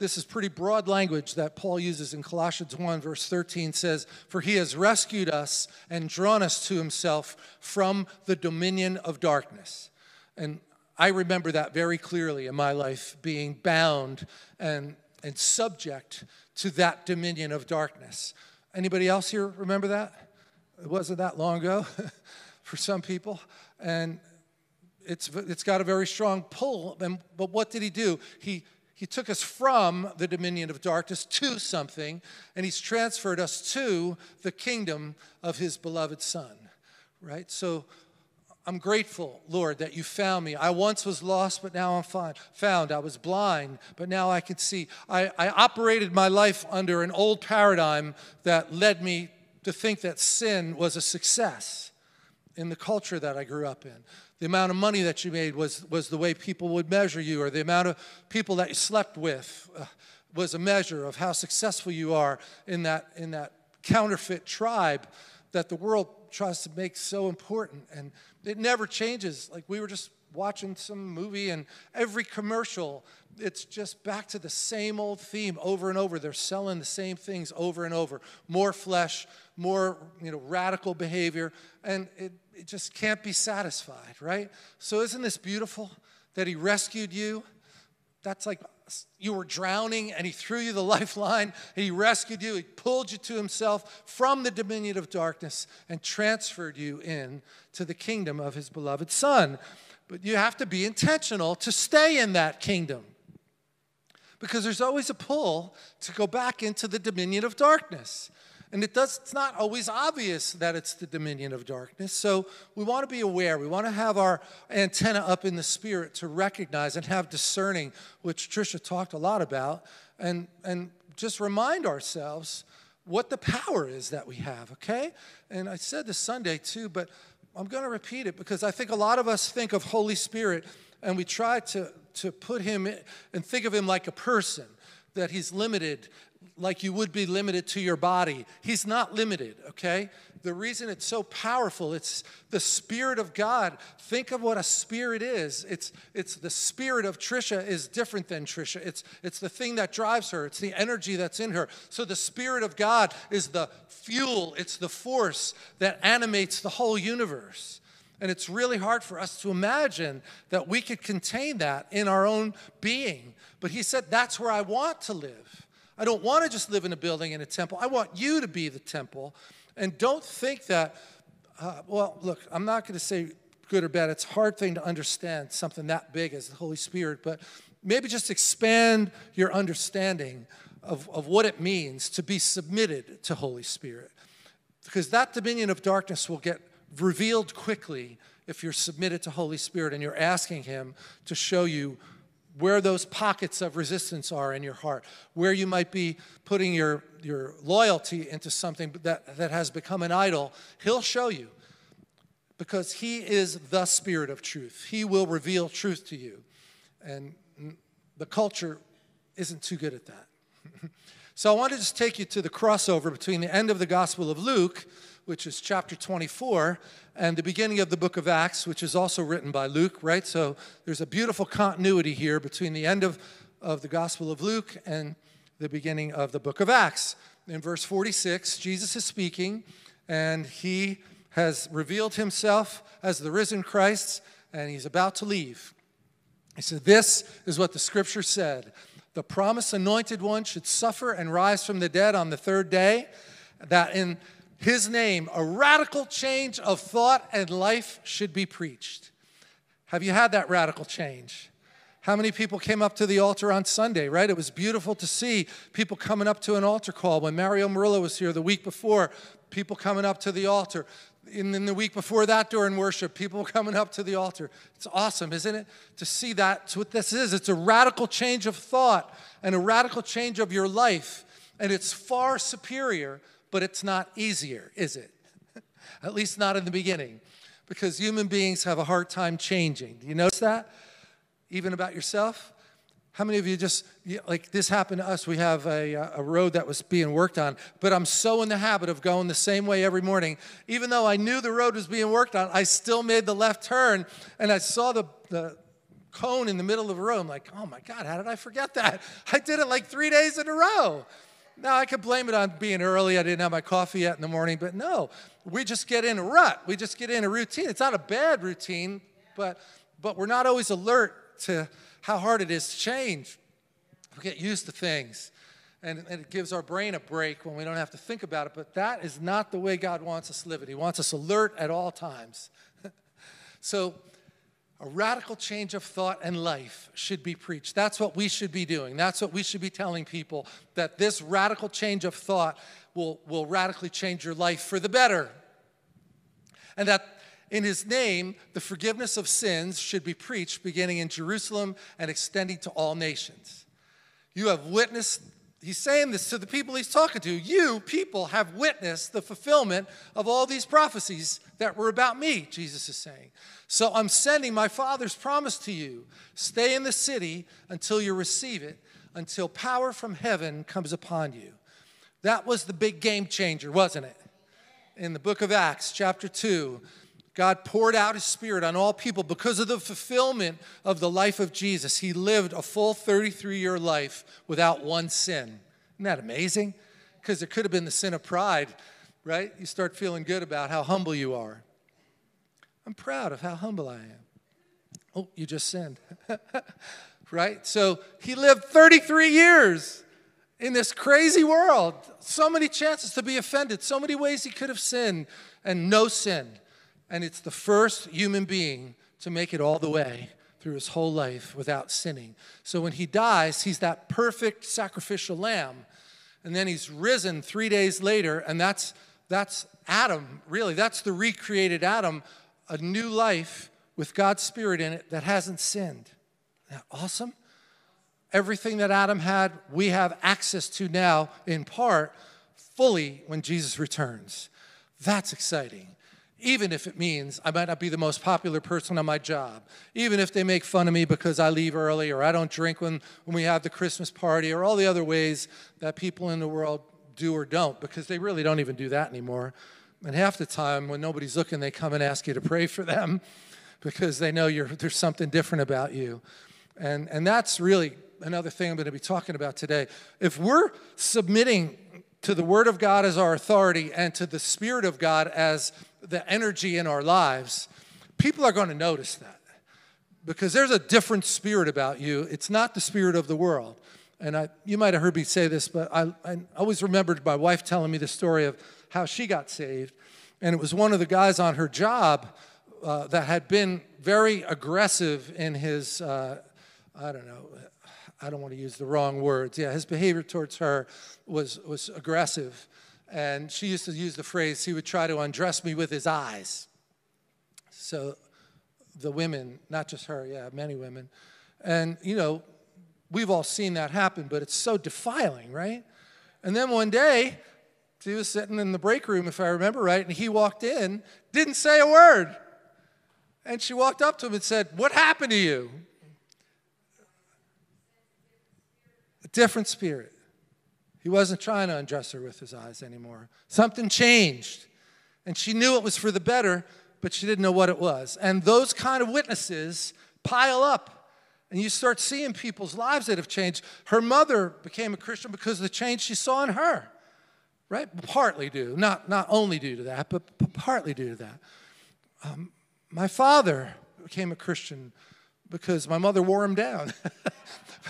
this is pretty broad language that Paul uses in Colossians 1, verse 13 says, For he has rescued us and drawn us to himself from the dominion of darkness. And I remember that very clearly in my life, being bound and, and subject to that dominion of darkness. Anybody else here remember that? It wasn't that long ago for some people. And it's, it's got a very strong pull. And, but what did he do? He he took us from the dominion of darkness to something, and He's transferred us to the kingdom of His beloved Son, right? So I'm grateful, Lord, that you found me. I once was lost, but now I'm fine. found. I was blind, but now I can see. I, I operated my life under an old paradigm that led me to think that sin was a success in the culture that I grew up in the amount of money that you made was, was the way people would measure you, or the amount of people that you slept with uh, was a measure of how successful you are in that, in that counterfeit tribe that the world tries to make so important. And it never changes. Like we were just watching some movie, and every commercial, it's just back to the same old theme over and over. They're selling the same things over and over more flesh, more you know, radical behavior, and it, it just can't be satisfied, right? So, isn't this beautiful that He rescued you? That's like you were drowning and He threw you the lifeline. He rescued you. He pulled you to Himself from the dominion of darkness and transferred you in to the kingdom of His beloved Son. But you have to be intentional to stay in that kingdom because there's always a pull to go back into the dominion of darkness. And it does, it's not always obvious that it's the dominion of darkness. So we want to be aware. We want to have our antenna up in the spirit to recognize and have discerning, which Tricia talked a lot about, and, and just remind ourselves what the power is that we have, okay? And I said this Sunday too, but I'm going to repeat it because I think a lot of us think of Holy Spirit and we try to, to put him in, and think of him like a person that he's limited like you would be limited to your body. He's not limited, okay? The reason it's so powerful, it's the Spirit of God. Think of what a spirit is. It's, it's the spirit of Trisha is different than Trisha. It's, it's the thing that drives her, it's the energy that's in her. So the Spirit of God is the fuel, it's the force that animates the whole universe. And it's really hard for us to imagine that we could contain that in our own being. But he said, That's where I want to live. I don't want to just live in a building in a temple. I want you to be the temple. And don't think that, uh, well, look, I'm not going to say good or bad. It's a hard thing to understand something that big as the Holy Spirit, but maybe just expand your understanding of, of what it means to be submitted to Holy Spirit. Because that dominion of darkness will get revealed quickly if you're submitted to Holy Spirit and you're asking Him to show you where those pockets of resistance are in your heart, where you might be putting your, your loyalty into something that, that has become an idol, He'll show you because He is the Spirit of truth. He will reveal truth to you. And the culture isn't too good at that. so I want to just take you to the crossover between the end of the Gospel of Luke which is chapter 24, and the beginning of the book of Acts, which is also written by Luke, right? So there's a beautiful continuity here between the end of, of the Gospel of Luke and the beginning of the book of Acts. In verse 46, Jesus is speaking, and he has revealed himself as the risen Christ, and he's about to leave. He said, This is what the scripture said the promised anointed one should suffer and rise from the dead on the third day, that in his name, a radical change of thought and life should be preached. Have you had that radical change? How many people came up to the altar on Sunday, right? It was beautiful to see people coming up to an altar call. When Mario Murillo was here the week before, people coming up to the altar. And then the week before that during worship, people coming up to the altar. It's awesome, isn't it? To see that. It's what this is. It's a radical change of thought and a radical change of your life. And it's far superior but it's not easier, is it? At least not in the beginning, because human beings have a hard time changing. Do you notice that? Even about yourself? How many of you just, like this happened to us? We have a, uh, a road that was being worked on, but I'm so in the habit of going the same way every morning. Even though I knew the road was being worked on, I still made the left turn and I saw the, the cone in the middle of a road. I'm like, oh my God, how did I forget that? I did it like three days in a row. Now, I could blame it on being early. I didn't have my coffee yet in the morning, but no, we just get in a rut. We just get in a routine. It's not a bad routine, but, but we're not always alert to how hard it is to change. We get used to things, and, and it gives our brain a break when we don't have to think about it, but that is not the way God wants us to live it. He wants us alert at all times. so, a radical change of thought and life should be preached. That's what we should be doing. That's what we should be telling people that this radical change of thought will, will radically change your life for the better. And that in his name, the forgiveness of sins should be preached beginning in Jerusalem and extending to all nations. You have witnessed he's saying this to the people he's talking to. You, people, have witnessed the fulfillment of all these prophecies that were about me, Jesus is saying. So I'm sending my Father's promise to you. Stay in the city until you receive it, until power from heaven comes upon you. That was the big game changer, wasn't it? In the book of Acts, chapter 2, God poured out his spirit on all people because of the fulfillment of the life of Jesus. He lived a full 33 year life without one sin. Isn't that amazing? Because it could have been the sin of pride, right? You start feeling good about how humble you are. I'm proud of how humble I am. Oh, you just sinned. right? So he lived 33 years in this crazy world. So many chances to be offended, so many ways he could have sinned, and no sin. And it's the first human being to make it all the way through his whole life without sinning. So when he dies, he's that perfect sacrificial lamb. And then he's risen three days later, and that's, that's Adam, really. That's the recreated Adam, a new life with God's Spirit in it that hasn't sinned. Isn't that awesome? Everything that Adam had, we have access to now in part fully when Jesus returns. That's exciting even if it means I might not be the most popular person on my job, even if they make fun of me because I leave early or I don't drink when, when we have the Christmas party or all the other ways that people in the world do or don't, because they really don't even do that anymore. And half the time, when nobody's looking, they come and ask you to pray for them because they know there's something different about you. And, and that's really another thing I'm going to be talking about today. If we're submitting to the Word of God as our authority and to the Spirit of God as the energy in our lives, people are going to notice that because there's a different spirit about you. It's not the spirit of the world. And I, you might have heard me say this, but I, I always remembered my wife telling me the story of how she got saved. And it was one of the guys on her job uh, that had been very aggressive in his, uh, I don't know, I don't want to use the wrong words. Yeah, his behavior towards her was, was aggressive. And she used to use the phrase, he would try to undress me with his eyes. So the women, not just her, yeah, many women. And, you know, we've all seen that happen, but it's so defiling, right? And then one day, he was sitting in the break room, if I remember right, and he walked in, didn't say a word. And she walked up to him and said, What happened to you? A different spirit. He wasn't trying to undress her with his eyes anymore. Something changed. And she knew it was for the better, but she didn't know what it was. And those kind of witnesses pile up. And you start seeing people's lives that have changed. Her mother became a Christian because of the change she saw in her, right? Partly due, not, not only due to that, but, partly due to that. Um, my father became a Christian because my mother wore him down.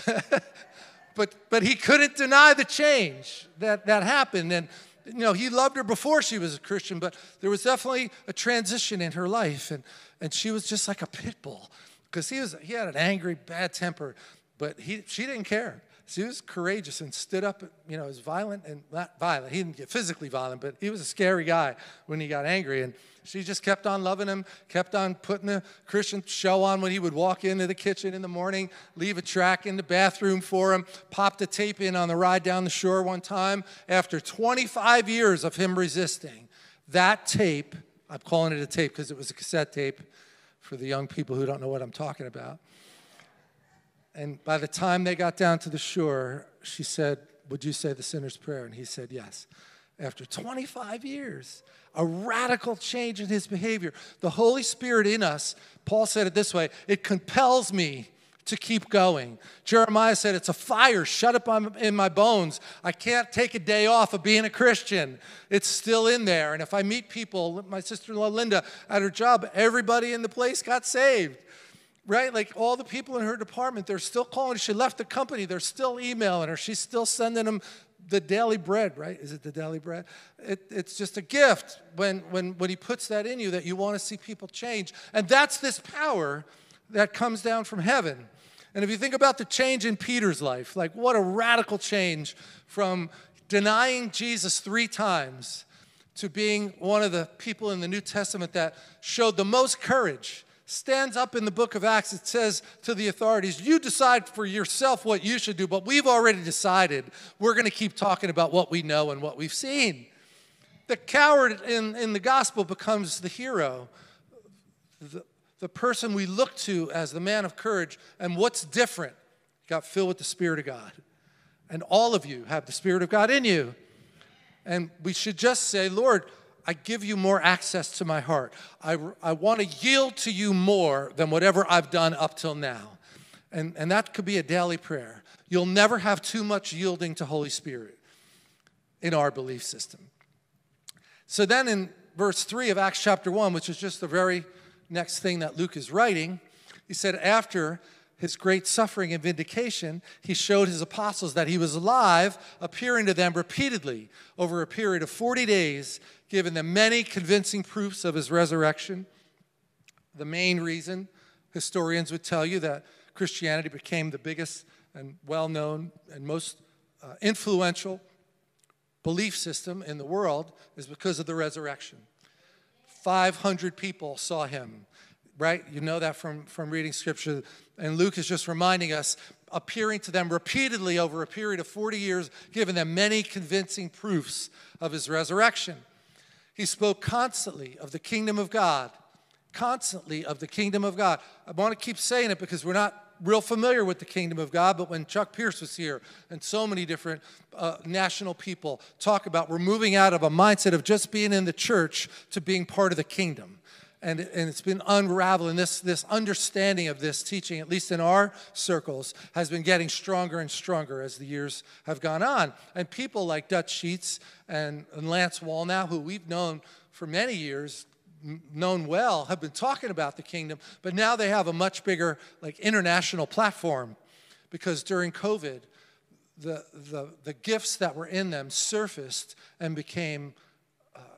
but, but he couldn't deny the change that, that happened. And, you know, he loved her before she was a Christian, but there was definitely a transition in her life. And, and she was just like a pit bull because he, was, he had an angry, bad temper, but he, she didn't care. She was courageous and stood up, you know, was violent and not violent. He didn't get physically violent, but he was a scary guy when he got angry. And she just kept on loving him, kept on putting the Christian show on when he would walk into the kitchen in the morning, leave a track in the bathroom for him, popped a tape in on the ride down the shore one time. After 25 years of him resisting, that tape, I'm calling it a tape because it was a cassette tape for the young people who don't know what I'm talking about and by the time they got down to the shore, she said, Would you say the sinner's prayer? And he said, Yes. after 25 years. A radical change in his behavior. The Holy Spirit in us, Paul said it this way it compels me to keep going. Jeremiah said, It's a fire shut up in my bones. I can't take a day off of being a Christian. It's still in there. And if I meet people, my sister in law Linda at her job, everybody in the place got saved. Right? Like all the people in her department, they're still calling. She left the company, they're still emailing her. She's still sending them the daily bread, right? Is it the daily bread? It, it's just a gift when, when, when he puts that in you that you want to see people change. And that's this power that comes down from heaven. And if you think about the change in Peter's life, like what a radical change from denying Jesus three times to being one of the people in the New Testament that showed the most courage. Stands up in the book of Acts, it says to the authorities, You decide for yourself what you should do, but we've already decided we're going to keep talking about what we know and what we've seen. The coward in, in the gospel becomes the hero. The, the person we look to as the man of courage. And what's different? Got filled with the Spirit of God. And all of you have the Spirit of God in you. And we should just say, Lord, I give you more access to my heart. I, I want to yield to you more than whatever I've done up till now. And, and that could be a daily prayer. You'll never have too much yielding to Holy Spirit in our belief system. So then in verse 3 of Acts chapter 1, which is just the very next thing that Luke is writing. He said, after his great suffering and vindication, he showed his apostles that he was alive, appearing to them repeatedly over a period of 40 days, giving them many convincing proofs of his resurrection. The main reason historians would tell you that Christianity became the biggest and well known and most uh, influential belief system in the world is because of the resurrection. 500 people saw him, right? You know that from, from reading scripture. And Luke is just reminding us, appearing to them repeatedly over a period of 40 years, giving them many convincing proofs of his resurrection. He spoke constantly of the kingdom of God, constantly of the kingdom of God. I want to keep saying it because we're not real familiar with the kingdom of God, but when Chuck Pierce was here and so many different uh, national people talk about we're moving out of a mindset of just being in the church to being part of the kingdom. And, and it's been unraveling. This, this understanding of this teaching, at least in our circles, has been getting stronger and stronger as the years have gone on. And people like Dutch Sheets and, and Lance Wallnau, who we've known for many years, known well have been talking about the kingdom, but now they have a much bigger like international platform because during COVID, the, the, the gifts that were in them surfaced and became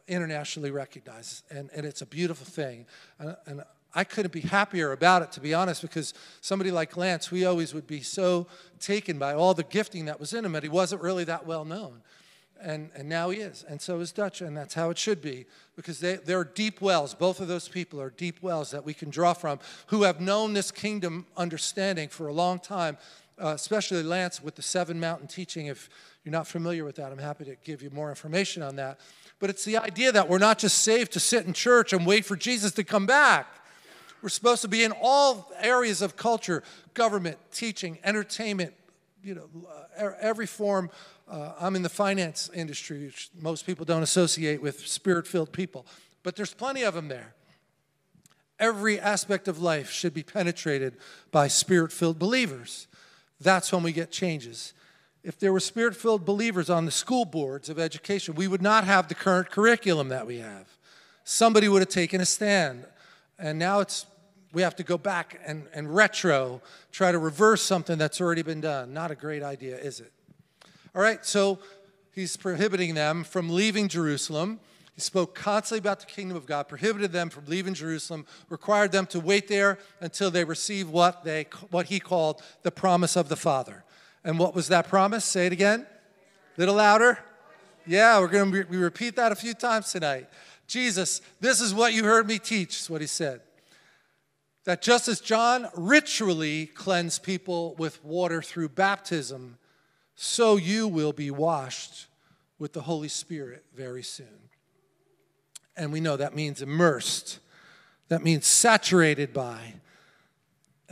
internationally recognized. And, and it's a beautiful thing. And, and I couldn't be happier about it, to be honest, because somebody like Lance, we always would be so taken by all the gifting that was in him, and he wasn't really that well known and, and now he is, and so is Dutch, and that's how it should be, because they, they're deep wells. Both of those people are deep wells that we can draw from, who have known this kingdom understanding for a long time, uh, especially Lance with the seven mountain teaching. If you're not familiar with that, I'm happy to give you more information on that. But it's the idea that we're not just saved to sit in church and wait for Jesus to come back. We're supposed to be in all areas of culture, government, teaching, entertainment, you know, uh, every form uh, I'm in the finance industry, which most people don't associate with spirit filled people, but there's plenty of them there. Every aspect of life should be penetrated by spirit filled believers. That's when we get changes. If there were spirit filled believers on the school boards of education, we would not have the current curriculum that we have. Somebody would have taken a stand. And now it's we have to go back and, and retro, try to reverse something that's already been done. Not a great idea, is it? All right, so he's prohibiting them from leaving Jerusalem. He spoke constantly about the kingdom of God, prohibited them from leaving Jerusalem, required them to wait there until they receive what, they, what he called the promise of the Father. And what was that promise? Say it again. A little louder. Yeah, we're going to repeat that a few times tonight. Jesus, this is what you heard me teach, is what he said. That just as John ritually cleansed people with water through baptism, so you will be washed with the Holy Spirit very soon. And we know that means immersed, that means saturated by.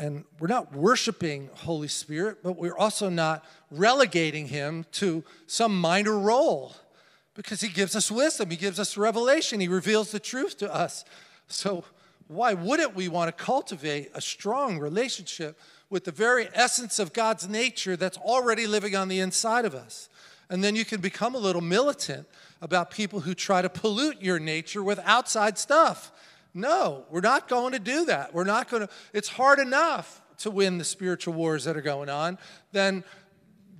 And we're not worshiping Holy Spirit, but we're also not relegating him to some minor role Because he gives us wisdom, he gives us revelation, he reveals the truth to us. So, why wouldn't we want to cultivate a strong relationship with the very essence of God's nature that's already living on the inside of us? And then you can become a little militant about people who try to pollute your nature with outside stuff. No, we're not going to do that. We're not going to, it's hard enough to win the spiritual wars that are going on than,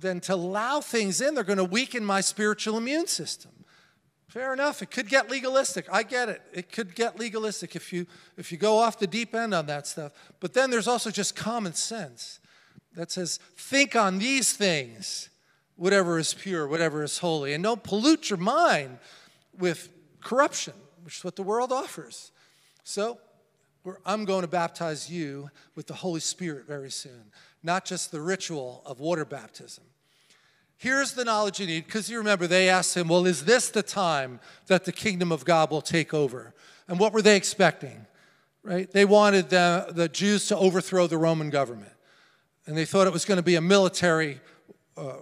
than to allow things in. They're going to weaken my spiritual immune system. Fair enough. It could get legalistic. I get it. It could get legalistic if you if you go off the deep end on that stuff. But then there's also just common sense that says, think on these things, whatever is pure, whatever is holy, and don't pollute your mind with corruption, which is what the world offers. So I'm going to baptize you with the Holy Spirit very soon, not just the ritual of water baptism. Here's the knowledge you need, because you remember they asked him, Well, is this the time that the kingdom of God will take over? And what were they expecting? Right? They wanted the, the Jews to overthrow the Roman government. And they thought it was going to be a military uh,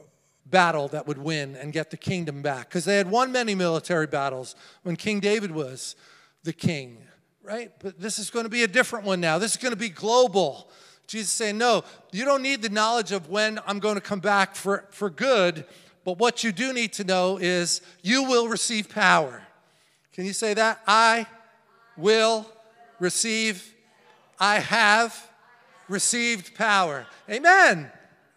battle that would win and get the kingdom back. Because they had won many military battles when King David was the king, right? But this is going to be a different one now. This is going to be global. Jesus saying, No, you don't need the knowledge of when I'm going to come back for, for good, but what you do need to know is you will receive power. Can you say that? I will receive, I have received power. Amen.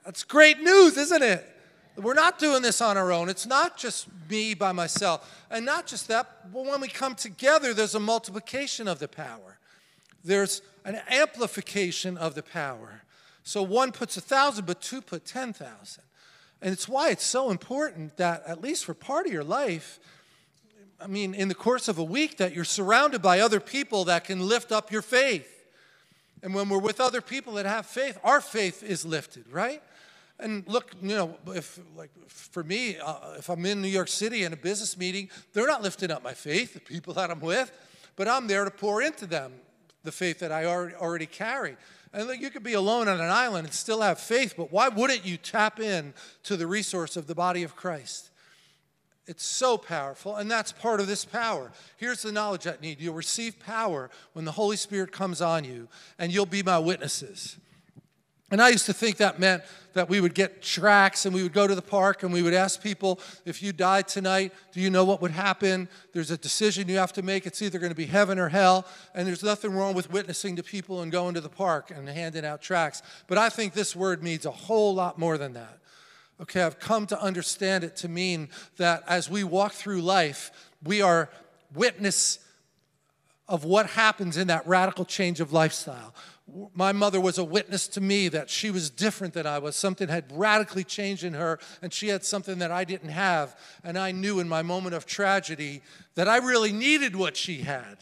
That's great news, isn't it? We're not doing this on our own. It's not just me by myself. And not just that, but when we come together, there's a multiplication of the power. There's an amplification of the power. So one puts a thousand, but two put 10,000. And it's why it's so important that, at least for part of your life, I mean, in the course of a week, that you're surrounded by other people that can lift up your faith. And when we're with other people that have faith, our faith is lifted, right? And look, you know, if like for me, uh, if I'm in New York City in a business meeting, they're not lifting up my faith, the people that I'm with, but I'm there to pour into them the faith that I already carry. And you could be alone on an island and still have faith, but why wouldn't you tap in to the resource of the body of Christ? It's so powerful, and that's part of this power. Here's the knowledge I need you'll receive power when the Holy Spirit comes on you, and you'll be my witnesses. And I used to think that meant that we would get tracks and we would go to the park and we would ask people, if you died tonight, do you know what would happen? There's a decision you have to make. It's either going to be heaven or hell. And there's nothing wrong with witnessing to people and going to the park and handing out tracks. But I think this word means a whole lot more than that. Okay, I've come to understand it to mean that as we walk through life, we are witness of what happens in that radical change of lifestyle my mother was a witness to me that she was different than I was. Something had radically changed in her, and she had something that I didn't have. And I knew in my moment of tragedy that I really needed what she had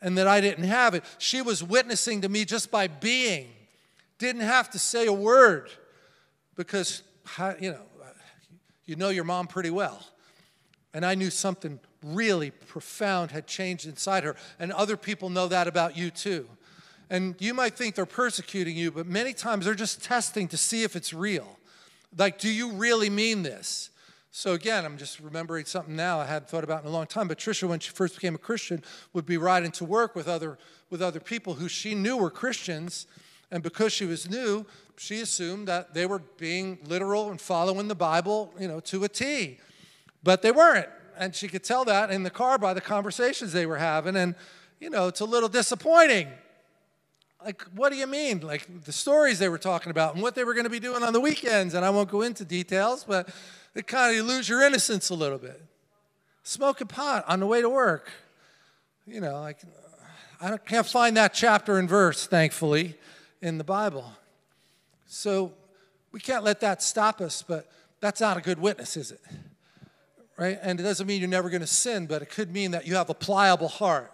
and that I didn't have it. She was witnessing to me just by being, didn't have to say a word because, you know, you know your mom pretty well. And I knew something really profound had changed inside her. And other people know that about you too. And you might think they're persecuting you, but many times they're just testing to see if it's real. Like, do you really mean this? So again, I'm just remembering something now I hadn't thought about in a long time. But Tricia, when she first became a Christian, would be riding to work with other with other people who she knew were Christians, and because she was new, she assumed that they were being literal and following the Bible, you know, to a T. But they weren't, and she could tell that in the car by the conversations they were having, and you know, it's a little disappointing like, what do you mean? Like the stories they were talking about and what they were going to be doing on the weekends. And I won't go into details, but it kind of you lose your innocence a little bit. Smoking pot on the way to work. You know, like I can't find that chapter and verse, thankfully, in the Bible. So we can't let that stop us, but that's not a good witness, is it? Right? And it doesn't mean you're never going to sin, but it could mean that you have a pliable heart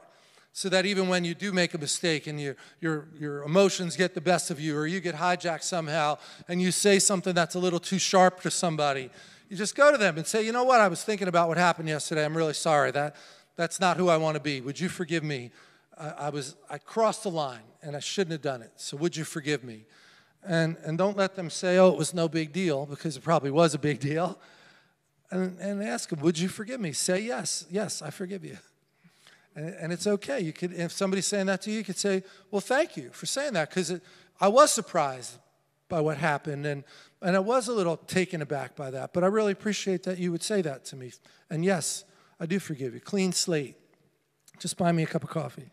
so that even when you do make a mistake and you, your, your emotions get the best of you or you get hijacked somehow and you say something that's a little too sharp to somebody, you just go to them and say, you know what, I was thinking about what happened yesterday. I'm really sorry. That, that's not who I want to be. Would you forgive me? I, I, was, I crossed the line and I shouldn't have done it. So would you forgive me? And, and don't let them say, oh, it was no big deal, because it probably was a big deal. And, and ask him, Would you forgive me? Say yes. Yes, I forgive you. And, and it's okay. You could, if somebody's saying that to you, you could say, Well, thank you for saying that because I was surprised by what happened and, and I was a little taken aback by that. But I really appreciate that you would say that to me. And yes, I do forgive you. Clean slate. Just buy me a cup of coffee.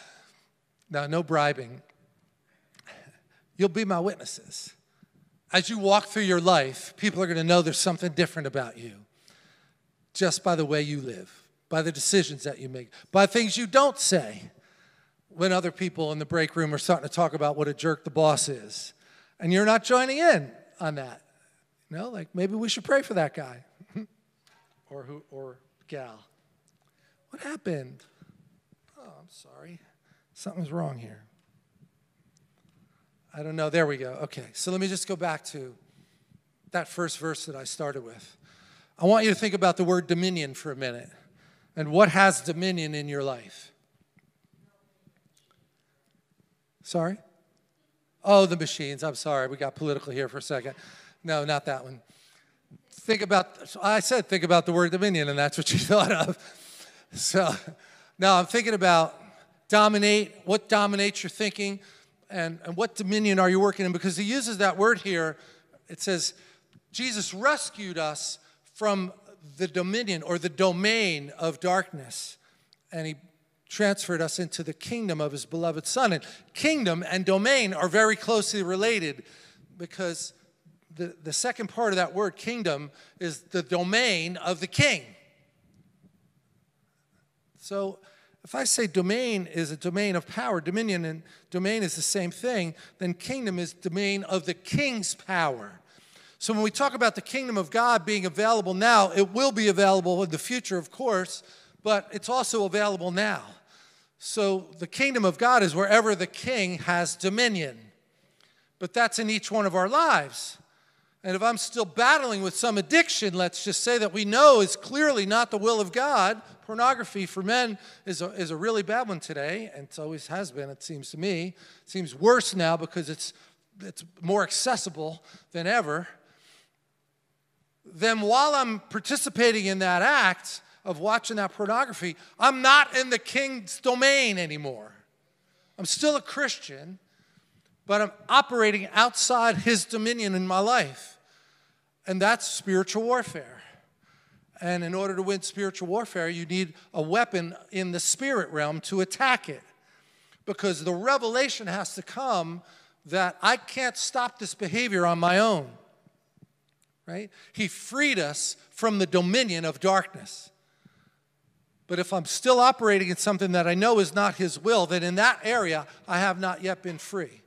now, no bribing. You'll be my witnesses. As you walk through your life, people are going to know there's something different about you just by the way you live, by the decisions that you make, by things you don't say when other people in the break room are starting to talk about what a jerk the boss is. And you're not joining in on that. You know, like maybe we should pray for that guy or who or gal. What happened? Oh, I'm sorry. Something's wrong here. I don't know. There we go. Okay, so let me just go back to that first verse that I started with. I want you to think about the word dominion for a minute and what has dominion in your life. Sorry? Oh, the machines. I'm sorry. We got political here for a second. No, not that one. Think about, I said think about the word dominion, and that's what you thought of. So now I'm thinking about dominate, what dominates your thinking, and, and what dominion are you working in? Because he uses that word here. It says, Jesus rescued us from the dominion or the domain of darkness, and he transferred us into the kingdom of his beloved Son. And kingdom and domain are very closely related because the, the second part of that word, kingdom, is the domain of the king. So if I say domain is a domain of power, dominion and domain is the same thing, then kingdom is domain of the king's power. So when we talk about the kingdom of God being available now, it will be available in the future, of course, but it's also available now. So the kingdom of God is wherever the king has dominion. But that's in each one of our lives. And if I'm still battling with some addiction, let's just say that we know is clearly not the will of God, pornography for men is a, is a really bad one today, and it always has been, it seems to me. It seems worse now because it's, it's more accessible than ever. Then while I'm participating in that act of watching that pornography, I'm not in the king's domain anymore. I'm still a Christian but I'm operating outside his dominion in my life. And that's spiritual warfare. And in order to win spiritual warfare, you need a weapon in the spirit realm to attack it. Because the revelation has to come that I can't stop this behavior on my own. Right? He freed us from the dominion of darkness. But if I'm still operating in something that I know is not His will, then in that area, I have not yet been free.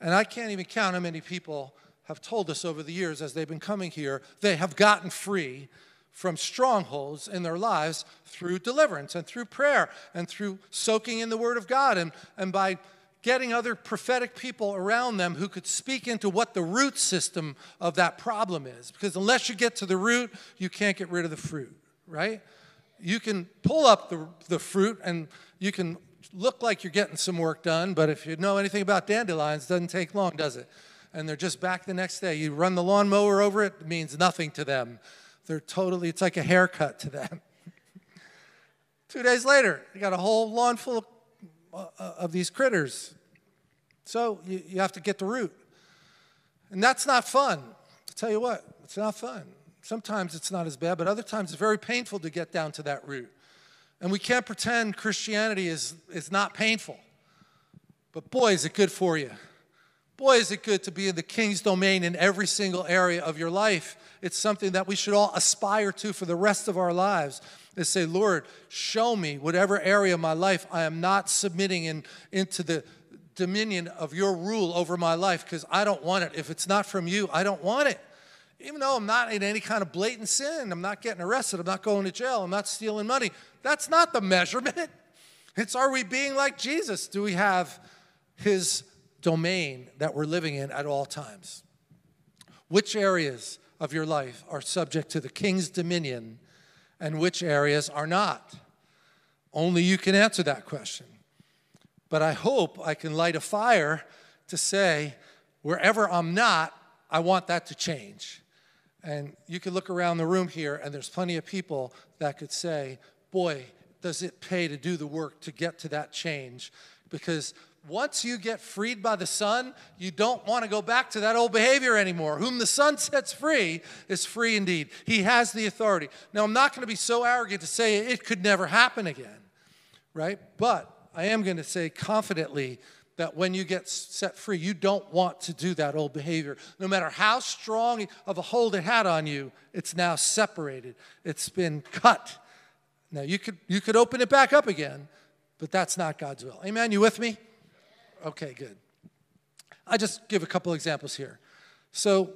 And I can't even count how many people have told us over the years as they've been coming here, they have gotten free from strongholds in their lives through deliverance and through prayer and through soaking in the Word of God and, and by getting other prophetic people around them who could speak into what the root system of that problem is. Because unless you get to the root, you can't get rid of the fruit, right? You can pull up the, the fruit and you can look like you're getting some work done, but if you know anything about dandelions, doesn't take long, does it? And they're just back the next day. You run the lawnmower over it, it means nothing to them. They're totally, it's like a haircut to them. Two days later, you got a whole lawn full of, uh, of these critters. So you, you have to get the root. And that's not fun. I'll tell you what, it's not fun. Sometimes it's not as bad, but other times it's very painful to get down to that root. And we can't pretend Christianity is, is not painful. But boy, is it good for you. Boy, is it good to be in the king's domain in every single area of your life. It's something that we should all aspire to for the rest of our lives. Is say, Lord, show me whatever area of my life I am not submitting in, into the dominion of your rule over my life because I don't want it. If it's not from you, I don't want it. Even though I'm not in any kind of blatant sin, I'm not getting arrested, I'm not going to jail, I'm not stealing money. That's not the measurement. It's are we being like Jesus? Do we have his domain that we're living in at all times? Which areas of your life are subject to the king's dominion and which areas are not? Only you can answer that question. But I hope I can light a fire to say, wherever I'm not, I want that to change. And you could look around the room here, and there's plenty of people that could say, Boy, does it pay to do the work to get to that change? Because once you get freed by the Son, you don't want to go back to that old behavior anymore. Whom the Son sets free is free indeed. He has the authority. Now, I'm not going to be so arrogant to say it could never happen again, right? But I am going to say confidently that when you get set free, you don't want to do that old behavior. No matter how strong of a hold it had on you, it's now separated, it's been cut. Now, you could, you could open it back up again, but that's not God's will. Amen? You with me? Okay, good. I just give a couple examples here. So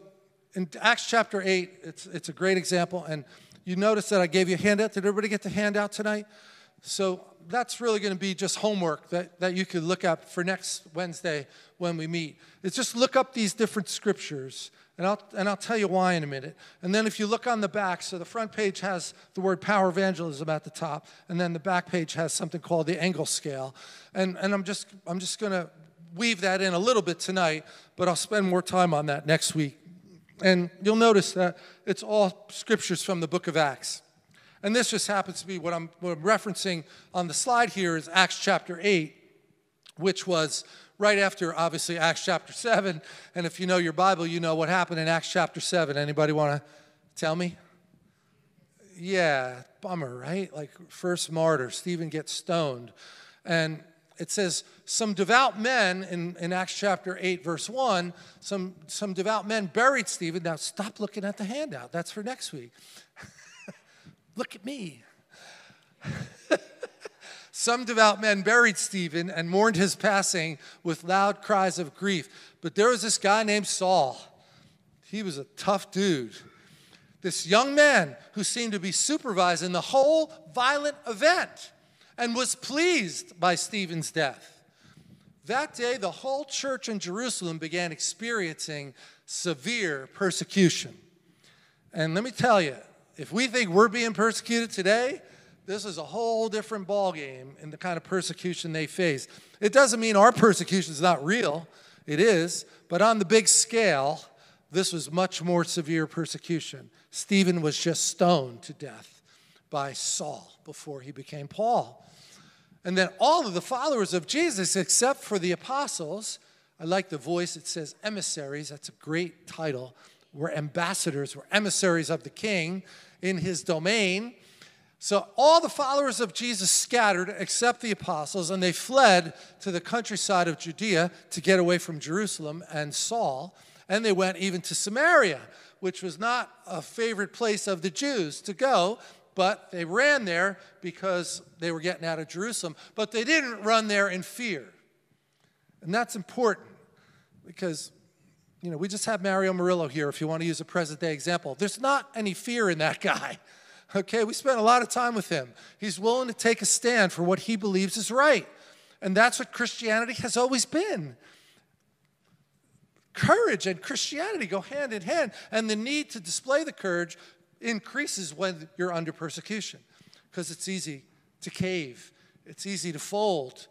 in Acts chapter 8, it's, it's a great example. And you notice that I gave you a handout. Did everybody get the handout tonight? So that's really going to be just homework that, that you could look up for next Wednesday when we meet. It's just look up these different scriptures, and I'll, and I'll tell you why in a minute. And then if you look on the back, so the front page has the word power evangelism at the top, and then the back page has something called the Engel scale. And, and I'm just, I'm just going to weave that in a little bit tonight, but I'll spend more time on that next week. And you'll notice that it's all scriptures from the book of Acts. And this just happens to be what I'm, what I'm referencing on the slide here is Acts chapter 8, which was right after obviously Acts chapter 7. And if you know your Bible, you know what happened in Acts chapter 7. Anybody want to tell me? Yeah, bummer, right? Like first martyr, Stephen gets stoned. And it says, some devout men in, in Acts chapter 8, verse 1, some, some devout men buried Stephen. Now, stop looking at the handout. That's for next week. Look at me. Some devout men buried Stephen and mourned his passing with loud cries of grief. But there was this guy named Saul. He was a tough dude. This young man who seemed to be supervising the whole violent event and was pleased by Stephen's death. That day, the whole church in Jerusalem began experiencing severe persecution. And let me tell you, if we think we're being persecuted today, this is a whole different ballgame in the kind of persecution they face. It doesn't mean our persecution is not real, it is, but on the big scale, this was much more severe persecution. Stephen was just stoned to death by Saul before he became Paul. And then all of the followers of Jesus, except for the apostles, I like the voice, it says emissaries, that's a great title. We're ambassadors, we're emissaries of the king in his domain. So all the followers of Jesus scattered except the apostles, and they fled to the countryside of Judea to get away from Jerusalem and Saul. And they went even to Samaria, which was not a favorite place of the Jews to go, but they ran there because they were getting out of Jerusalem. But they didn't run there in fear. And that's important because you know, we just have Mario Murillo here if you want to use a present day example. There's not any fear in that guy. Okay, we spent a lot of time with him. He's willing to take a stand for what he believes is right. And that's what Christianity has always been. Courage and Christianity go hand in hand, and the need to display the courage increases when you're under persecution because it's easy to cave, it's easy to fold.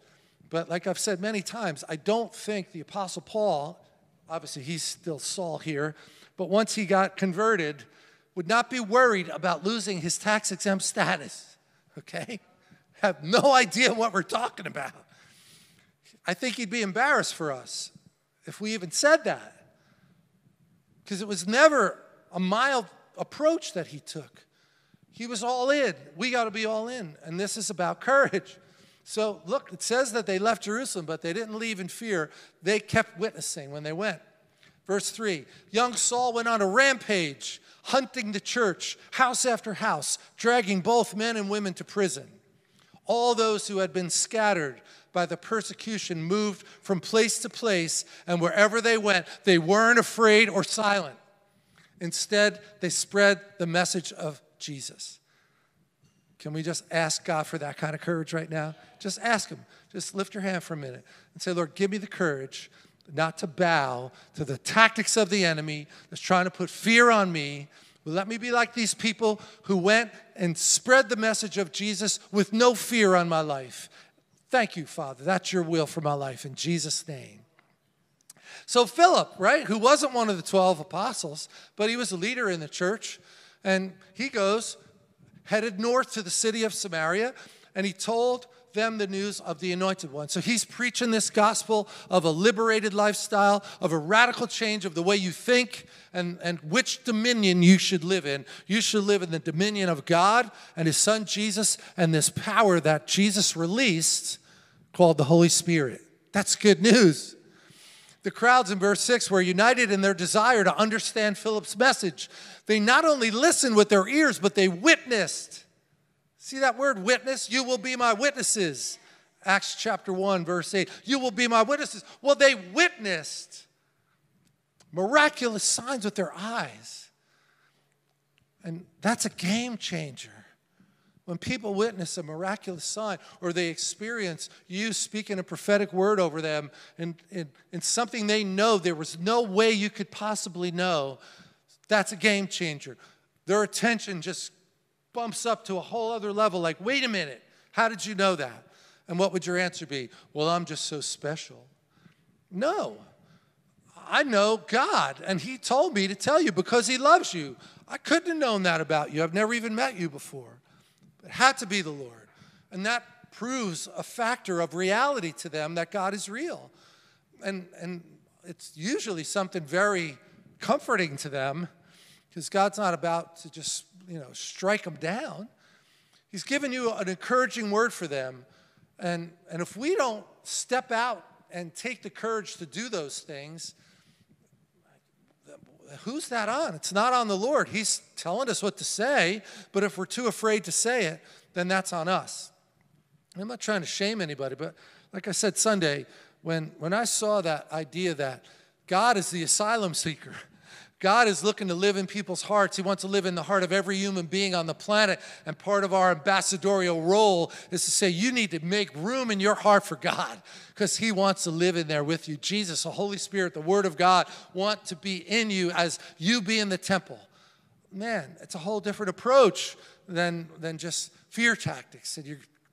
But like I've said many times, I don't think the Apostle Paul obviously he's still Saul here, but once he got converted, would not be worried about losing his tax exempt status. Okay? Have no idea what we're talking about. I think he'd be embarrassed for us if we even said that. Because it was never a mild approach that he took. He was all in. We got to be all in. And this is about courage. So, look, it says that they left Jerusalem, but they didn't leave in fear. They kept witnessing when they went. Verse 3 Young Saul went on a rampage, hunting the church, house after house, dragging both men and women to prison. All those who had been scattered by the persecution moved from place to place, and wherever they went, they weren't afraid or silent. Instead, they spread the message of Jesus. Can we just ask God for that kind of courage right now? Just ask Him. Just lift your hand for a minute and say, Lord, give me the courage not to bow to the tactics of the enemy that's trying to put fear on me. Let me be like these people who went and spread the message of Jesus with no fear on my life. Thank you, Father. That's your will for my life in Jesus' name. So, Philip, right, who wasn't one of the 12 apostles, but he was a leader in the church, and he goes, headed north to the city of Samaria, and he told them the news of the anointed one. So he's preaching this gospel of a liberated lifestyle, of a radical change of the way you think and, and which dominion you should live in. You should live in the dominion of God and his son Jesus and this power that Jesus released called the Holy Spirit. That's good news. The crowds in verse 6 were united in their desire to understand Philip's message. They not only listened with their ears, but they witnessed. See that word witness? You will be my witnesses. Acts chapter 1, verse 8. You will be my witnesses. Well, they witnessed miraculous signs with their eyes. And that's a game changer. When people witness a miraculous sign or they experience you speaking a prophetic word over them and, and, and something they know there was no way you could possibly know, that's a game changer. Their attention just bumps up to a whole other level like, wait a minute, how did you know that? And what would your answer be? Well, I'm just so special. No. I know God, and He told me to tell you because He loves you. I couldn't have known that about you. I've never even met you before. It had to be the Lord. And that proves a factor of reality to them that God is real. And, and it's usually something very comforting to them because God's not about to just, you know, strike them down. He's given you an encouraging word for them. And, and if we don't step out and take the courage to do those things, who's that on? It's not on the Lord. He's telling us what to say, but if we're too afraid to say it, then that's on us. I'm not trying to shame anybody, but like I said Sunday, when, when I saw that idea that God is the asylum seeker, God is looking to live in people's hearts. He wants to live in the heart of every human being on the planet. And part of our ambassadorial role is to say, you need to make room in your heart for God because He wants to live in there with you. Jesus, the Holy Spirit, the Word of God want to be in you as you be in the temple. Man, it's a whole different approach than, than just fear tactics. And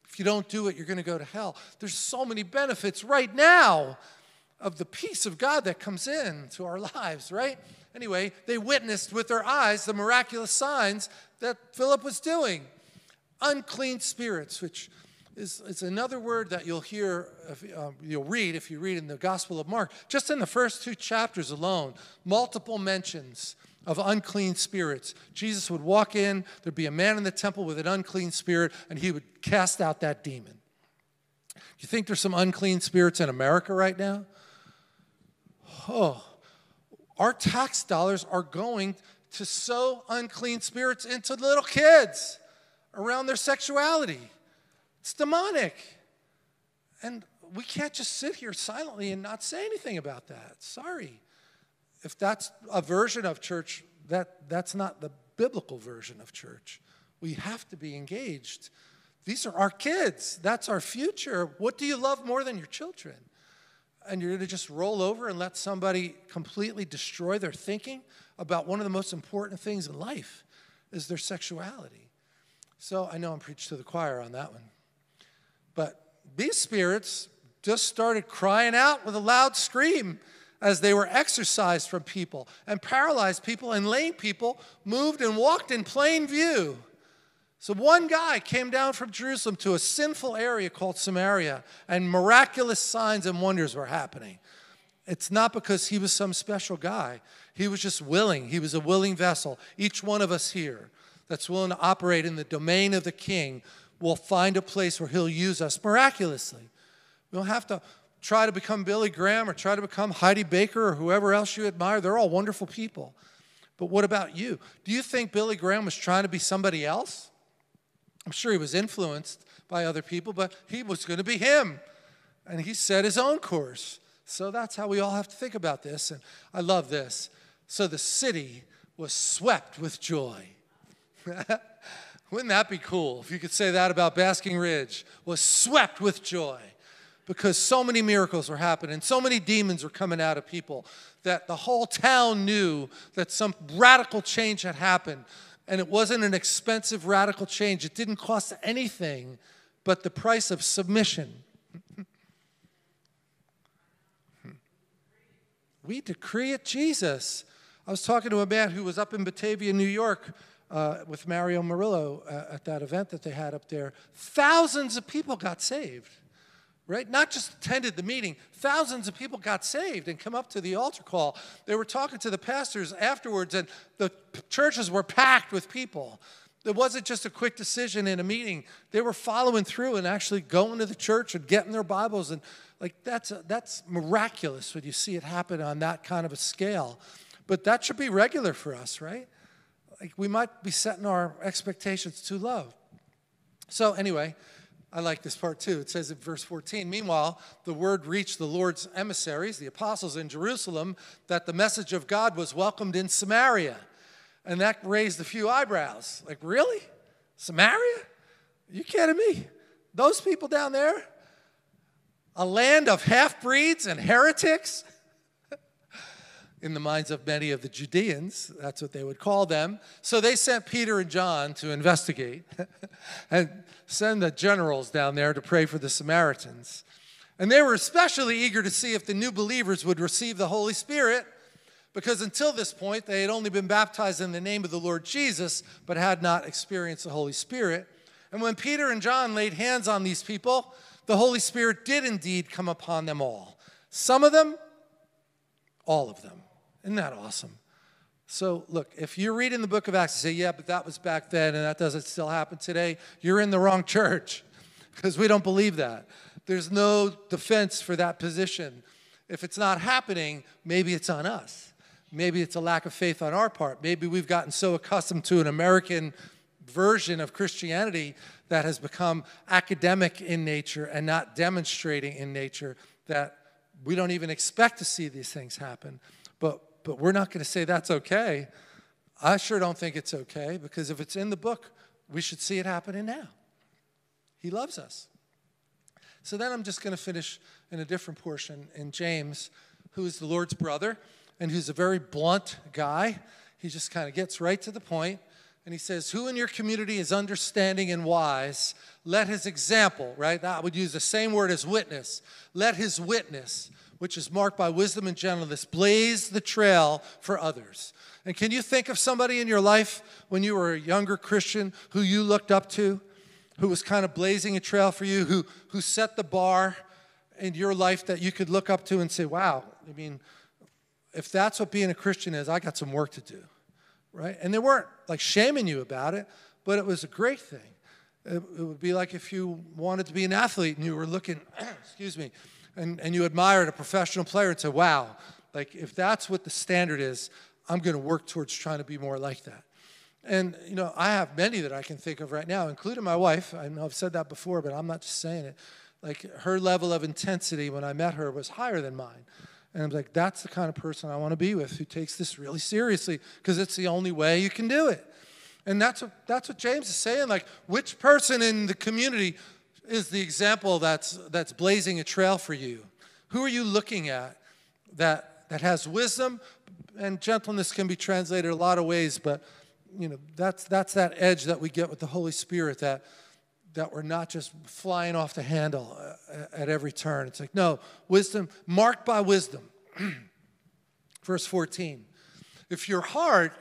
if you don't do it, you're going to go to hell. There's so many benefits right now of the peace of God that comes in to our lives, right? Anyway, they witnessed with their eyes the miraculous signs that Philip was doing. Unclean spirits, which is, is another word that you'll hear, if, um, you'll read if you read in the Gospel of Mark. Just in the first two chapters alone, multiple mentions of unclean spirits. Jesus would walk in, there'd be a man in the temple with an unclean spirit, and he would cast out that demon. You think there's some unclean spirits in America right now? Oh, our tax dollars are going to sow unclean spirits into little kids around their sexuality. It's demonic. And we can't just sit here silently and not say anything about that. Sorry. If that's a version of church, that, that's not the biblical version of church. We have to be engaged. These are our kids. That's our future. What do you love more than your children? And you're going to just roll over and let somebody completely destroy their thinking about one of the most important things in life is their sexuality. So I know I'm preached to the choir on that one. But these spirits just started crying out with a loud scream as they were exorcised from people, and paralyzed people and lame people moved and walked in plain view. So one guy came down from Jerusalem to a sinful area called Samaria, and miraculous signs and wonders were happening. It's not because he was some special guy. He was just willing. He was a willing vessel. Each one of us here that's willing to operate in the domain of the king will find a place where he'll use us miraculously. We don't have to try to become Billy Graham or try to become Heidi Baker or whoever else you admire. They're all wonderful people. But what about you? Do you think Billy Graham was trying to be somebody else? I'm sure he was influenced by other people, but he was going to be him. And he set his own course. So that's how we all have to think about this. And I love this. So the city was swept with joy. Wouldn't that be cool if you could say that about Basking Ridge? Was swept with joy because so many miracles were happening, so many demons were coming out of people that the whole town knew that some radical change had happened and it wasn't an expensive radical change. It didn't cost anything but the price of submission. we decree it Jesus. I was talking to a man who was up in Batavia, New York, uh, with Mario Murillo uh, at that event that they had up there. Thousands of people got saved, right? Not just attended the meeting, thousands of people got saved and come up to the altar call. They were talking to the pastors afterwards, and the churches were packed with people. It wasn't just a quick decision in a meeting. They were following through and actually going to the church and getting their Bibles. And like that's, a, that's miraculous when you see it happen on that kind of a scale. But that should be regular for us, right? Like we might be setting our expectations too low. So, anyway, I like this part too. It says in verse 14 Meanwhile, the word reached the Lord's emissaries, the apostles in Jerusalem, that the message of God was welcomed in Samaria. And that raised a few eyebrows. Like, really? Samaria? Are you kidding me? Those people down there? A land of half breeds and heretics? In the minds of many of the Judeans, that's what they would call them. So they sent Peter and John to investigate and send the generals down there to pray for the Samaritans. And they were especially eager to see if the new believers would receive the Holy Spirit because until this point they had only been baptized in the name of the Lord Jesus, but had not experienced the Holy Spirit. And when Peter and John laid hands on these people, the Holy Spirit did indeed come upon them all. Some of them, all of them. Isn't that awesome? So, look, if you're reading the book of Acts and say, yeah, but that was back then and that doesn't still happen today, you're in the wrong church because we don't believe that. There's no defense for that position. If it's not happening, maybe it's on us. Maybe it's a lack of faith on our part. Maybe we've gotten so accustomed to an American version of Christianity that has become academic in nature and not demonstrating in nature that we don't even expect to see these things happen. But, we're not going to say that's okay. I sure don't think it's okay because if it's in the book, we should see it happening now. He loves us. So then I'm just going to finish in a different portion in James, who is the Lord's brother and who's a very blunt guy. He just kind of gets right to the point, and he says, Who in your community is understanding and wise? Let his example, right? That would use the same word as witness. Let his witness, which is marked by wisdom and gentleness, blaze the trail for others. And can you think of somebody in your life when you were a younger Christian who you looked up to, who was kind of blazing a trail for you, who, who set the bar in your life that you could look up to and say, wow, I mean, if that's what being a Christian is, I got some work to do, right? And they weren't like shaming you about it, but it was a great thing. It, it would be like if you wanted to be an athlete and you were looking, excuse me, and, and you admired a professional player and said, wow, like if that's what the standard is, I'm going to work towards trying to be more like that. And, you know, I have many that I can think of right now, including my wife. I know I've said that before, but I'm not just saying it. Like her level of intensity when I met her was higher than mine. And I'm like, that's the kind of person I want to be with who takes this really seriously because it's the only way you can do it. And that's what, that's what James is saying. Like, which person in the community is the example that's, that's blazing a trail for you? Who are you looking at that, that has wisdom? And gentleness can be translated a lot of ways, but you know, that's, that's that edge that we get with the Holy Spirit that that we're not just flying off the handle uh, at every turn. It's like, no, wisdom, marked by wisdom. Verse 14. If your heart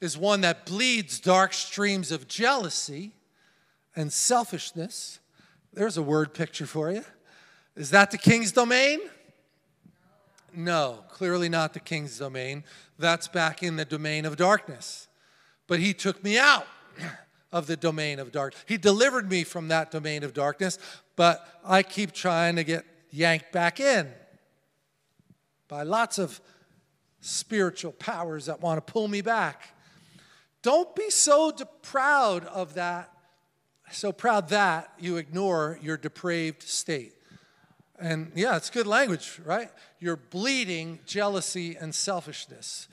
is one that bleeds dark streams of jealousy and selfishness, there's a word picture for you. Is that the king's domain? No, clearly not the king's domain. That's back in the domain of darkness. But he took me out of the domain of darkness. He delivered me from that domain of darkness, but I keep trying to get yanked back in by lots of spiritual powers that want to pull me back. Don't be so proud of that, so proud that you ignore your depraved state. And yeah, it's good language, right? You're bleeding jealousy and selfishness,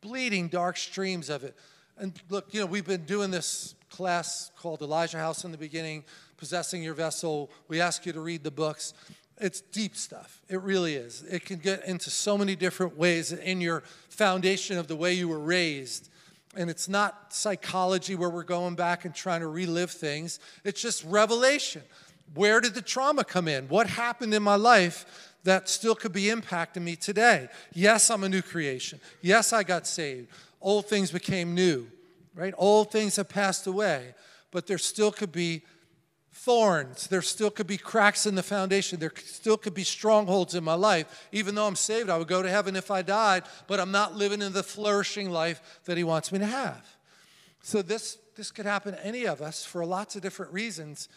bleeding dark streams of it. And look, you know, we've been doing this class called Elijah House in the beginning, Possessing Your Vessel. We ask you to read the books. It's deep stuff. It really is. It can get into so many different ways in your foundation of the way you were raised. And it's not psychology where we're going back and trying to relive things, it's just revelation. Where did the trauma come in? What happened in my life that still could be impacting me today. Yes, I'm a new creation. Yes, I got saved. Old things became new, right? Old things have passed away, but there still could be thorns. There still could be cracks in the foundation. There still could be strongholds in my life. Even though I'm saved, I would go to heaven if I died, but I'm not living in the flourishing life that He wants me to have. So this, this could happen to any of us for lots of different reasons.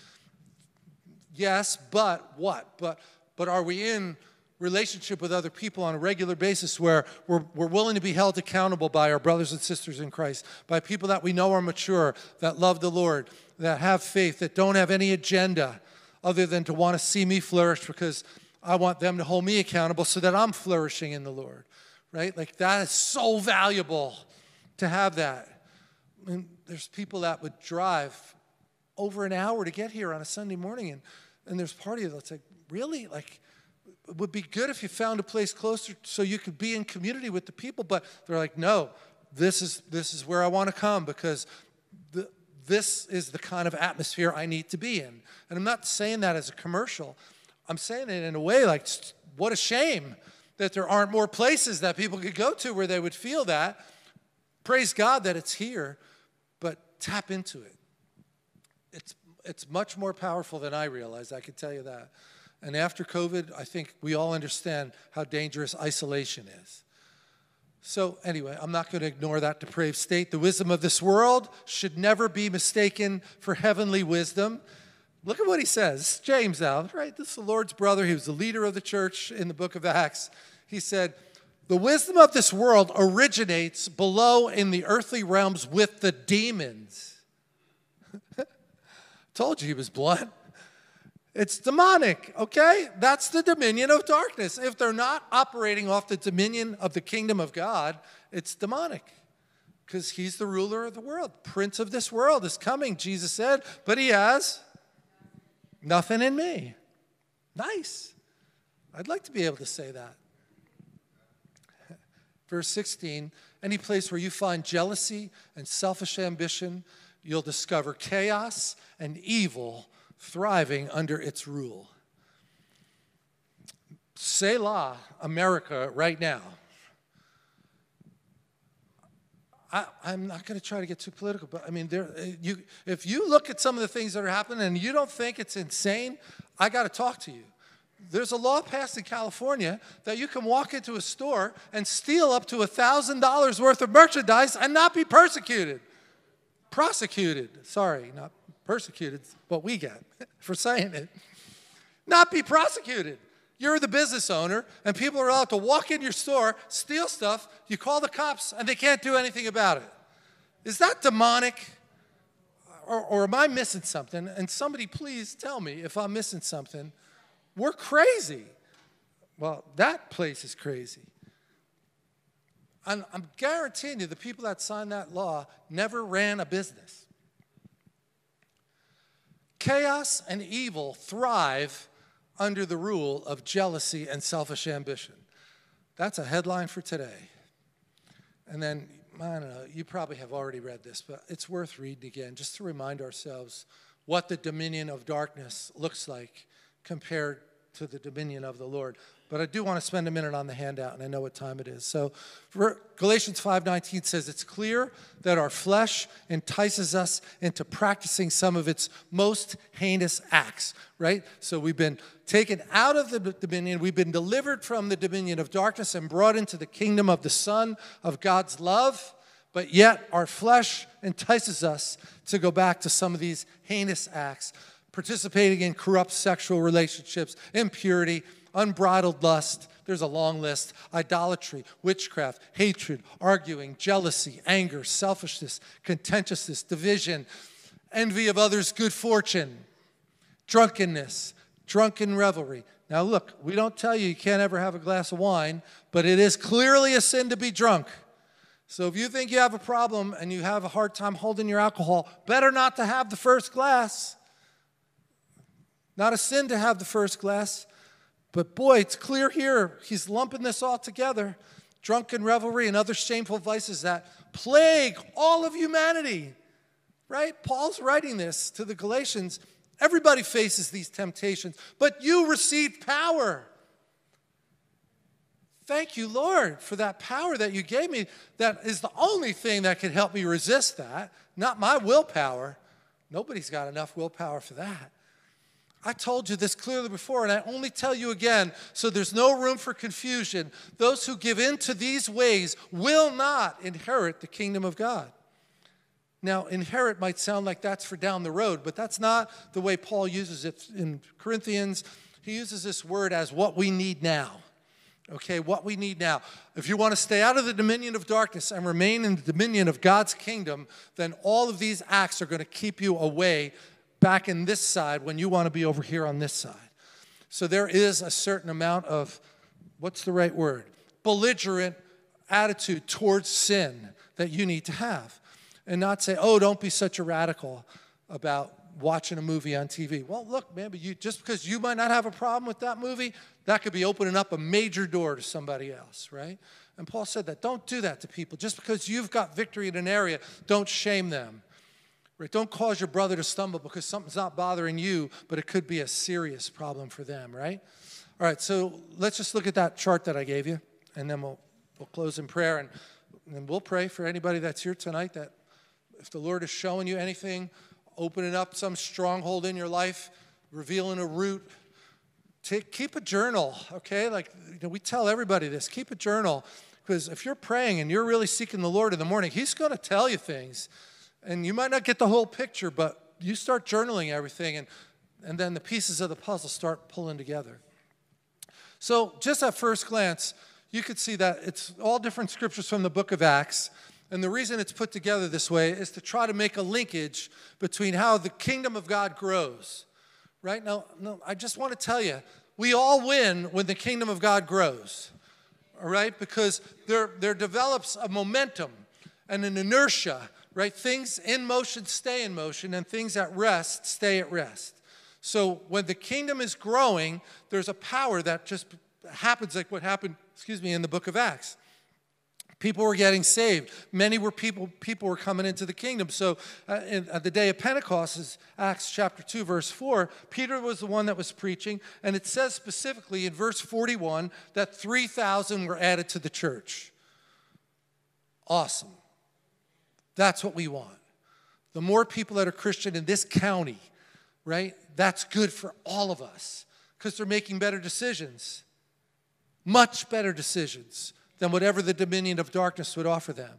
Yes, but what? But, but are we in relationship with other people on a regular basis where we're, we're willing to be held accountable by our brothers and sisters in Christ, by people that we know are mature, that love the Lord, that have faith, that don't have any agenda other than to want to see me flourish because I want them to hold me accountable so that I'm flourishing in the Lord, right? Like that is so valuable to have that. I mean, there's people that would drive over an hour to get here on a Sunday morning, and, and there's party that's like, really? Like, it would be good if you found a place closer so you could be in community with the people but they're like no this is this is where i want to come because this is the kind of atmosphere i need to be in. And i'm not saying that as a commercial. I'm saying it in a way like what a shame that there aren't more places that people could go to where they would feel that. Praise god that it's here but tap into it. It's it's much more powerful than i realized i can tell you that. And after COVID, I think we all understand how dangerous isolation is. So, anyway, I'm not going to ignore that depraved state. The wisdom of this world should never be mistaken for heavenly wisdom. Look at what he says. James out, right? This is the Lord's brother. He was the leader of the church in the book of Acts. He said, The wisdom of this world originates below in the earthly realms with the demons. Told you he was blunt. It's demonic, okay? That's the dominion of darkness. If they're not operating off the dominion of the kingdom of God, it's demonic because he's the ruler of the world. Prince of this world is coming, Jesus said, but he has nothing in me. Nice. I'd like to be able to say that. Verse 16 any place where you find jealousy and selfish ambition, you'll discover chaos and evil thriving under its rule. Selah, America, right now. I, am not going to try to get too political, but I mean, there, uh, you, if you look at some of the things that are happening and you don't think it's insane, I got to talk to you. There's a law passed in California that you can walk into a store and steal up to $1,000 worth of merchandise and not be persecuted. Prosecuted, sorry, not persecuted, what we get for saying it. Not be prosecuted. You're the business owner, and people are allowed to walk in your store, steal stuff. You call the cops, and they can't do anything about it. Is that demonic? Or, or am I missing something? And somebody, please tell me if I'm missing something. We're crazy. Well, that place is crazy. I'm guaranteeing you the people that signed that law never ran a business. Chaos and evil thrive under the rule of jealousy and selfish ambition. That's a headline for today. And then, I don't know, you probably have already read this, but it's worth reading again just to remind ourselves what the dominion of darkness looks like compared to the dominion of the Lord. But I do want to spend a minute on the handout, and I know what time it is. So Galatians 5:19 says it's clear that our flesh entices us into practicing some of its most heinous acts, right? So we've been taken out of the dominion, we've been delivered from the dominion of darkness and brought into the kingdom of the Son of God's love. But yet, our flesh entices us to go back to some of these heinous acts, participating in corrupt sexual relationships, impurity, unbridled lust. There's a long list idolatry, witchcraft, hatred, arguing, jealousy, anger, selfishness, contentiousness, division, envy of others' good fortune, drunkenness, drunken revelry. Now, look, we don't tell you you can't ever have a glass of wine, but it is clearly a sin to be drunk. So if you think you have a problem and you have a hard time holding your alcohol, better not to have the first glass. Not a sin to have the first glass. But boy, it's clear here, he's lumping this all together drunken revelry and other shameful vices that plague all of humanity. Right? Paul's writing this to the Galatians. Everybody faces these temptations, but you received power. Thank you, Lord, for that power that you gave me. That is the only thing that can help me resist that, not my willpower. Nobody's got enough willpower for that. I told you this clearly before, and I only tell you again so there's no room for confusion. Those who give in to these ways will not inherit the kingdom of God. Now, inherit might sound like that's for down the road, but that's not the way Paul uses it in Corinthians. He uses this word as what we need now. Okay, what we need now. If you want to stay out of the dominion of darkness and remain in the dominion of God's kingdom, then all of these acts are going to keep you away back in this side when you want to be over here on this side. So there is a certain amount of, what's the right word? Belligerent attitude towards sin that you need to have. And not say, oh, don't be such a radical about watching a movie on TV. Well, look, man, but you, just because you might not have a problem with that movie, that could be opening up a major door to somebody else, right? And Paul said that. Don't do that to people. Just because you've got victory in an area, don't shame them. Right? Don't cause your brother to stumble because something's not bothering you, but it could be a serious problem for them, right? All right, so let's just look at that chart that I gave you, and then we'll, we'll close in prayer. And, and we'll pray for anybody that's here tonight that if the Lord is showing you anything, opening up some stronghold in your life, revealing a root, take, keep a journal, okay? Like you know, we tell everybody this keep a journal because if you're praying and you're really seeking the Lord in the morning, He's going to tell you things and you might not get the whole picture, but you start journaling everything, and, and then the pieces of the puzzle start pulling together. So, just at first glance, you could see that it's all different scriptures from the book of Acts. And the reason it's put together this way is to try to make a linkage between how the kingdom of God grows. Right? Now, no, I just want to tell you, we all win when the kingdom of God grows. All right? Because there, there develops a momentum and an inertia right? Things in motion stay in motion, and things at rest stay at rest. So when the kingdom is growing, there's a power that just happens like what happened, excuse me, in the book of Acts. People were getting saved. Many were people, people were coming into the kingdom. So uh, in, uh, the day of Pentecost is Acts chapter 2, verse 4. Peter was the one that was preaching, and it says specifically in verse 41 that 3,000 were added to the church. Awesome. That's what we want. The more people that are Christian in this county, right, that's good for all of us because they're making better decisions, much better decisions than whatever the dominion of darkness would offer them.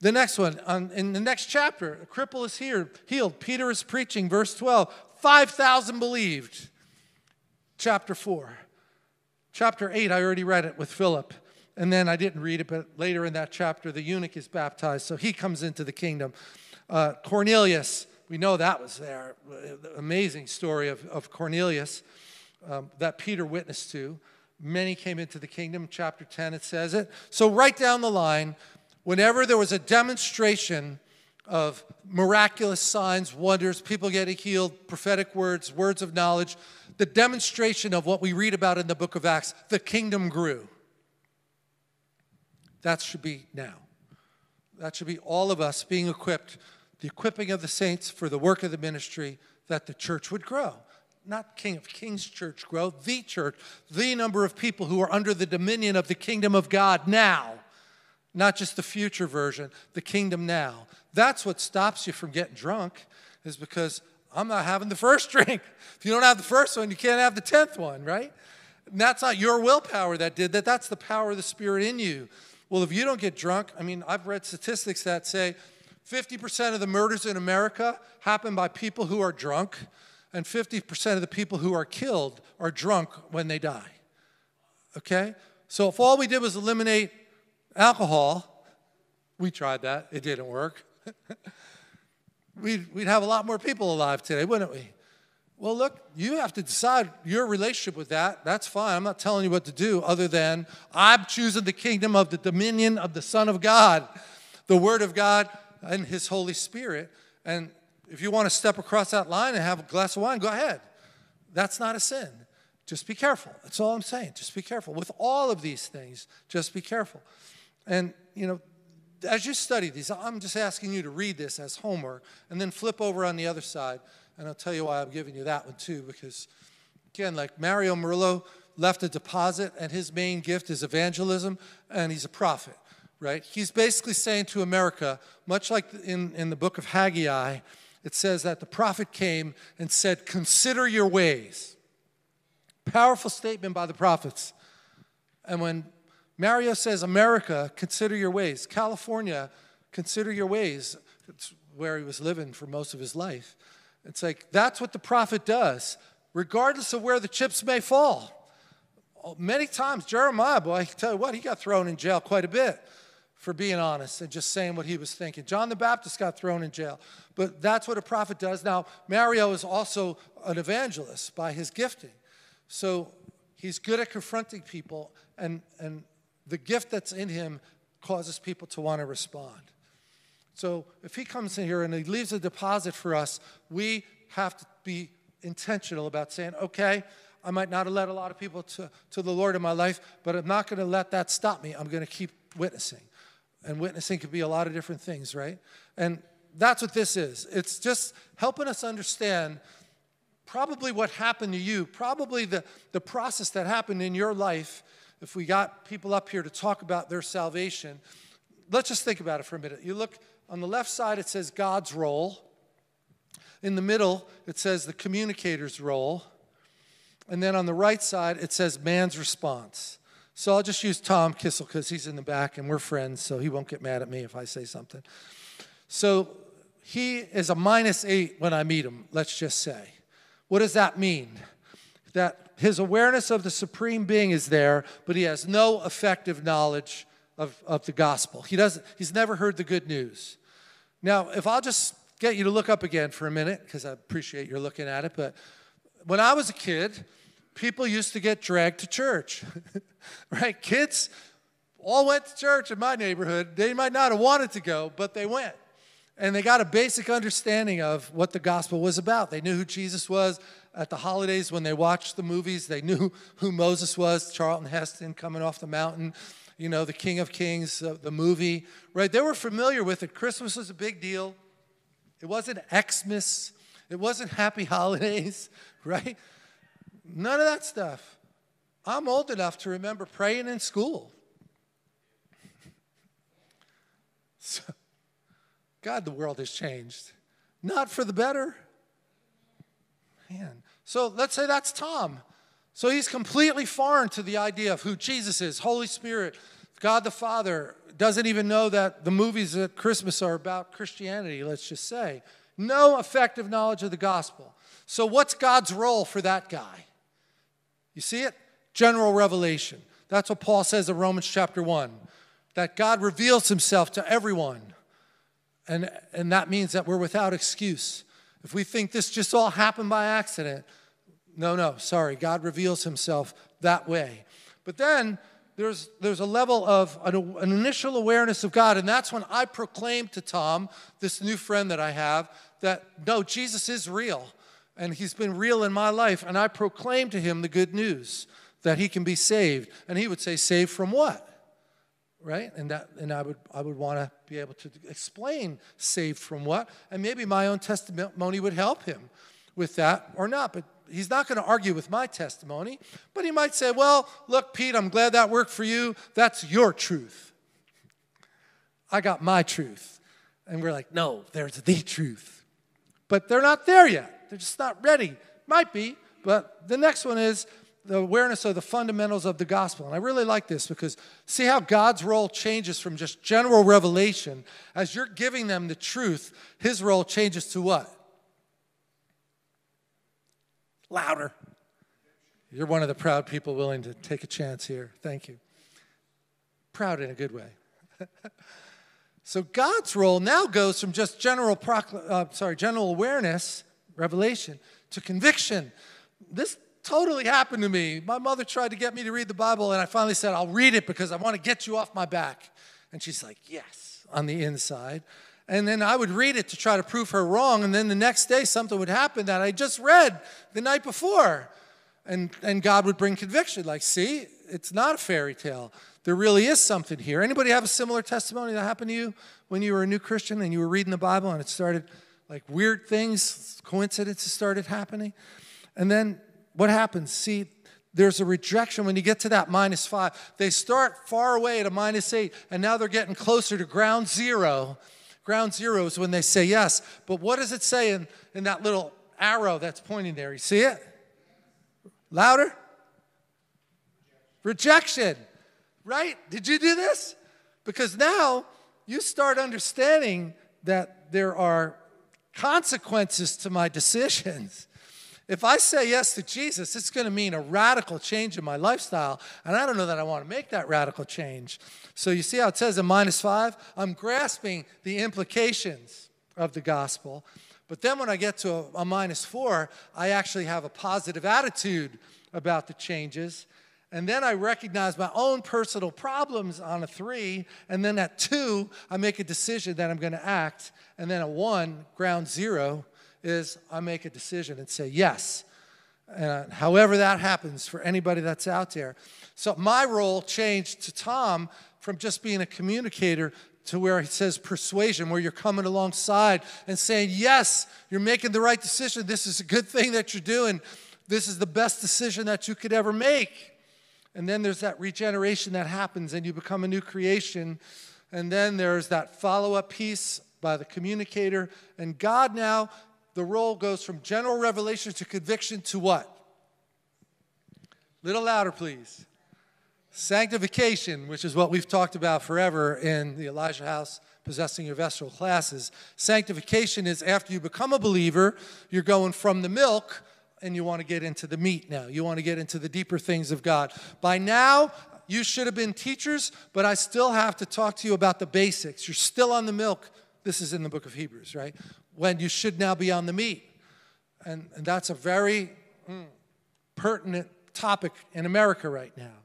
The next one, in the next chapter, a cripple is here, healed. Peter is preaching, verse 12. 5,000 believed. Chapter 4. Chapter 8, I already read it with Philip. And then I didn't read it, but later in that chapter, the eunuch is baptized, so he comes into the kingdom. Uh, Cornelius, we know that was there. Amazing story of, of Cornelius um, that Peter witnessed to. Many came into the kingdom. Chapter 10, it says it. So, right down the line, whenever there was a demonstration of miraculous signs, wonders, people getting healed, prophetic words, words of knowledge, the demonstration of what we read about in the book of Acts, the kingdom grew. That should be now. That should be all of us being equipped, the equipping of the saints for the work of the ministry, that the church would grow. Not King of Kings Church grow, the church, the number of people who are under the dominion of the kingdom of God now, not just the future version, the kingdom now. That's what stops you from getting drunk, is because I'm not having the first drink. If you don't have the first one, you can't have the tenth one, right? And that's not your willpower that did that. That's the power of the Spirit in you well, if you don't get drunk, I mean, I've read statistics that say 50% of the murders in America happen by people who are drunk, and 50% of the people who are killed are drunk when they die. Okay? So if all we did was eliminate alcohol, we tried that, it didn't work. we'd, we'd have a lot more people alive today, wouldn't we? Well, look, you have to decide your relationship with that. That's fine. I'm not telling you what to do other than I'm choosing the kingdom of the dominion of the Son of God, the Word of God, and His Holy Spirit. And if you want to step across that line and have a glass of wine, go ahead. That's not a sin. Just be careful. That's all I'm saying. Just be careful. With all of these things, just be careful. And, you know, as you study these, I'm just asking you to read this as homework and then flip over on the other side and I'll tell you why I'm giving you that one too, because again, like Mario Murillo, left a deposit, and his main gift is evangelism, and he's a prophet, right? He's basically saying to America, much like in, in the book of Haggai, it says that the prophet came and said, Consider your ways. Powerful statement by the prophets. And when Mario says, America, consider your ways, California, consider your ways, it's where he was living for most of his life. It's like that's what the prophet does, regardless of where the chips may fall. Oh, many times, Jeremiah, boy, I tell you what, he got thrown in jail quite a bit for being honest and just saying what he was thinking. John the Baptist got thrown in jail, but that's what a prophet does. Now, Mario is also an evangelist by his gifting. So he's good at confronting people, and, and the gift that's in him causes people to want to respond. So if he comes in here and he leaves a deposit for us, we have to be intentional about saying, okay, I might not have led a lot of people to, to the Lord in my life, but I'm not going to let that stop me. I'm going to keep witnessing. And witnessing could be a lot of different things, right? And that's what this is. It's just helping us understand probably what happened to you, probably the, the process that happened in your life. If we got people up here to talk about their salvation, let's just think about it for a minute. You look on the left side, it says God's role. In the middle, it says the communicator's role. And then on the right side, it says man's response. So I'll just use Tom Kissel because he's in the back and we're friends, so he won't get mad at me if I say something. So he is a minus eight when I meet him, let's just say. What does that mean? That his awareness of the supreme being is there, but he has no effective knowledge of, of the gospel. He doesn't, he's never heard the good news. Now, if I'll just get you to look up again for a minute, because I appreciate you're looking at it, but when I was a kid, people used to get dragged to church, right? Kids all went to church in my neighborhood. They might not have wanted to go, but they went. And they got a basic understanding of what the gospel was about. They knew who Jesus was. At the holidays, when they watched the movies, they knew who Moses was, Charlton Heston coming off the mountain you know, the King of Kings, uh, the movie, right? They were familiar with it. Christmas was a big deal. It wasn't Xmas. It wasn't Happy Holidays, right? None of that stuff. I'm old enough to remember praying in school. So, God, the world has changed. Not for the better. Man. So let's say that's Tom. So he's completely foreign to the idea of who Jesus is, Holy Spirit, God the Father, doesn't even know that the movies at Christmas are about Christianity, let's just say. No effective knowledge of the gospel. So, what's God's role for that guy? You see it? General revelation. That's what Paul says in Romans chapter 1 that God reveals himself to everyone. And, and that means that we're without excuse. If we think this just all happened by accident, no, no, sorry. God reveals himself that way. But then there's, there's a level of an, an, initial awareness of God, and that's when I proclaim to Tom, this new friend that I have, that no, Jesus is real, and he's been real in my life, and I proclaim to him the good news that he can be saved. And he would say, Saved from what? Right? And that and I would I would want to be able to explain saved from what, and maybe my own testimony would help him with that or not. But he's not going to argue with my testimony, but he might say, Well, look, Pete, I'm glad that worked for you. That's your truth. I got my truth. And we're like, No, there's the truth. But they're not there yet. They're just not ready. Might be, but the next one is the awareness of the fundamentals of the gospel. And I really like this because see how God's role changes from just general revelation. As you're giving them the truth, his role changes to what? Louder. You're one of the proud people willing to take a chance here. Thank you. Proud in a good way. so God's role now goes from just general procl- uh, sorry, general awareness, revelation, to conviction. This totally happened to me. My mother tried to get me to read the Bible, and I finally said, I'll read it because I want to get you off my back. And she's like, Yes, on the inside. And then I would read it to try to prove her wrong. And then the next day, something would happen that I just read the night before. And, and God would bring conviction like, see, it's not a fairy tale. There really is something here. Anybody have a similar testimony that happened to you when you were a new Christian and you were reading the Bible and it started like weird things, coincidences started happening? And then what happens? See, there's a rejection when you get to that minus five. They start far away at a minus eight, and now they're getting closer to ground zero. Ground zero is when they say yes. But what does it say in, in that little arrow that's pointing there? You see it? Louder? Rejection, right? Did you do this? Because now you start understanding that there are consequences to my decisions. If I say yes to Jesus, it's going to mean a radical change in my lifestyle. And I don't know that I want to make that radical change. So you see how it says in minus five? I'm grasping the implications of the gospel. But then when I get to a, a minus four, I actually have a positive attitude about the changes. And then I recognize my own personal problems on a three. And then at two, I make a decision that I'm going to act. And then at one, ground zero, is I make a decision and say yes. And however that happens for anybody that's out there. So my role changed to Tom from just being a communicator to where he says persuasion, where you're coming alongside and saying, Yes, you're making the right decision. This is a good thing that you're doing. This is the best decision that you could ever make. And then there's that regeneration that happens, and you become a new creation. And then there's that follow up piece by the communicator. And God now the role goes from general revelation to conviction to what? Little louder, please. Sanctification, which is what we've talked about forever in the Elijah House possessing your vessel classes. Sanctification is after you become a believer, you're going from the milk and you want to get into the meat now. You want to get into the deeper things of God. By now, you should have been teachers, but I still have to talk to you about the basics. You're still on the milk. This is in the book of Hebrews, right? When you should now be on the meat. And, and that's a very mm, pertinent topic in America right now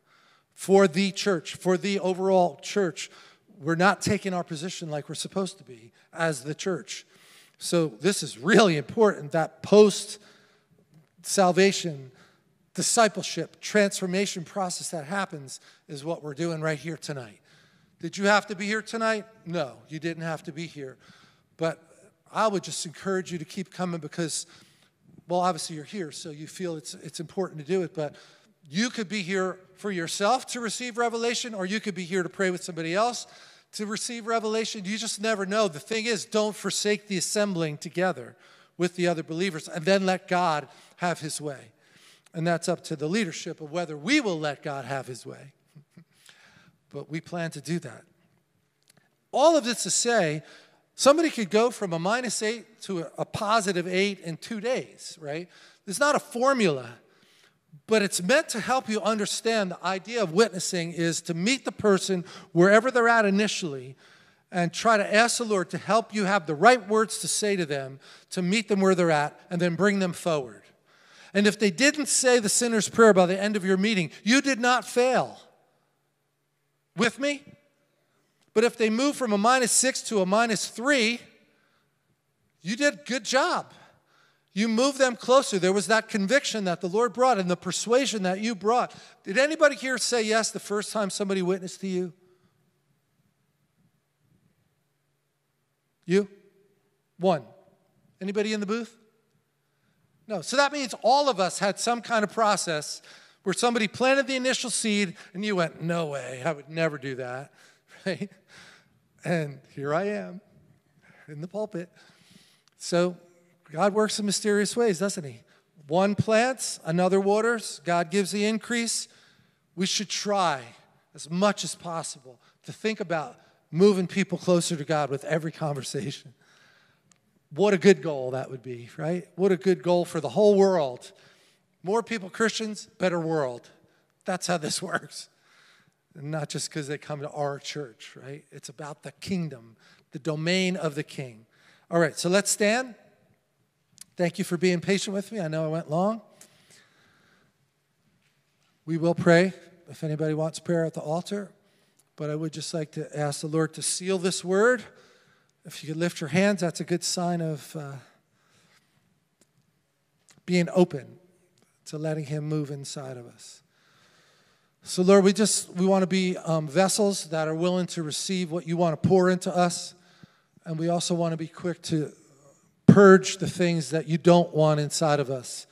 for the church, for the overall church. We're not taking our position like we're supposed to be as the church. So, this is really important that post salvation, discipleship, transformation process that happens is what we're doing right here tonight. Did you have to be here tonight? No, you didn't have to be here. But I would just encourage you to keep coming because, well, obviously you're here, so you feel it's, it's important to do it, but you could be here for yourself to receive revelation, or you could be here to pray with somebody else to receive revelation. You just never know. The thing is, don't forsake the assembling together with the other believers and then let God have his way. And that's up to the leadership of whether we will let God have his way. but we plan to do that. All of this to say, Somebody could go from a minus eight to a positive eight in two days, right? There's not a formula, but it's meant to help you understand the idea of witnessing is to meet the person wherever they're at initially and try to ask the Lord to help you have the right words to say to them, to meet them where they're at, and then bring them forward. And if they didn't say the sinner's prayer by the end of your meeting, you did not fail. With me? But if they move from a minus six to a minus three, you did good job. You moved them closer. There was that conviction that the Lord brought and the persuasion that you brought. Did anybody here say yes the first time somebody witnessed to you? You? One. Anybody in the booth? No. So that means all of us had some kind of process where somebody planted the initial seed and you went, No way, I would never do that. Right? And here I am in the pulpit. So God works in mysterious ways, doesn't He? One plants, another waters, God gives the increase. We should try as much as possible to think about moving people closer to God with every conversation. What a good goal that would be, right? What a good goal for the whole world. More people Christians, better world. That's how this works not just because they come to our church, right? It's about the kingdom, the domain of the king. All right, so let's stand. Thank you for being patient with me. I know I went long. We will pray if anybody wants prayer at the altar, but I would just like to ask the Lord to seal this word. If you could lift your hands, that's a good sign of uh, being open to letting Him move inside of us. So, Lord, we just we want to be um, vessels that are willing to receive what you want to pour into us, and we also want to be quick to purge the things that you don't want inside of us.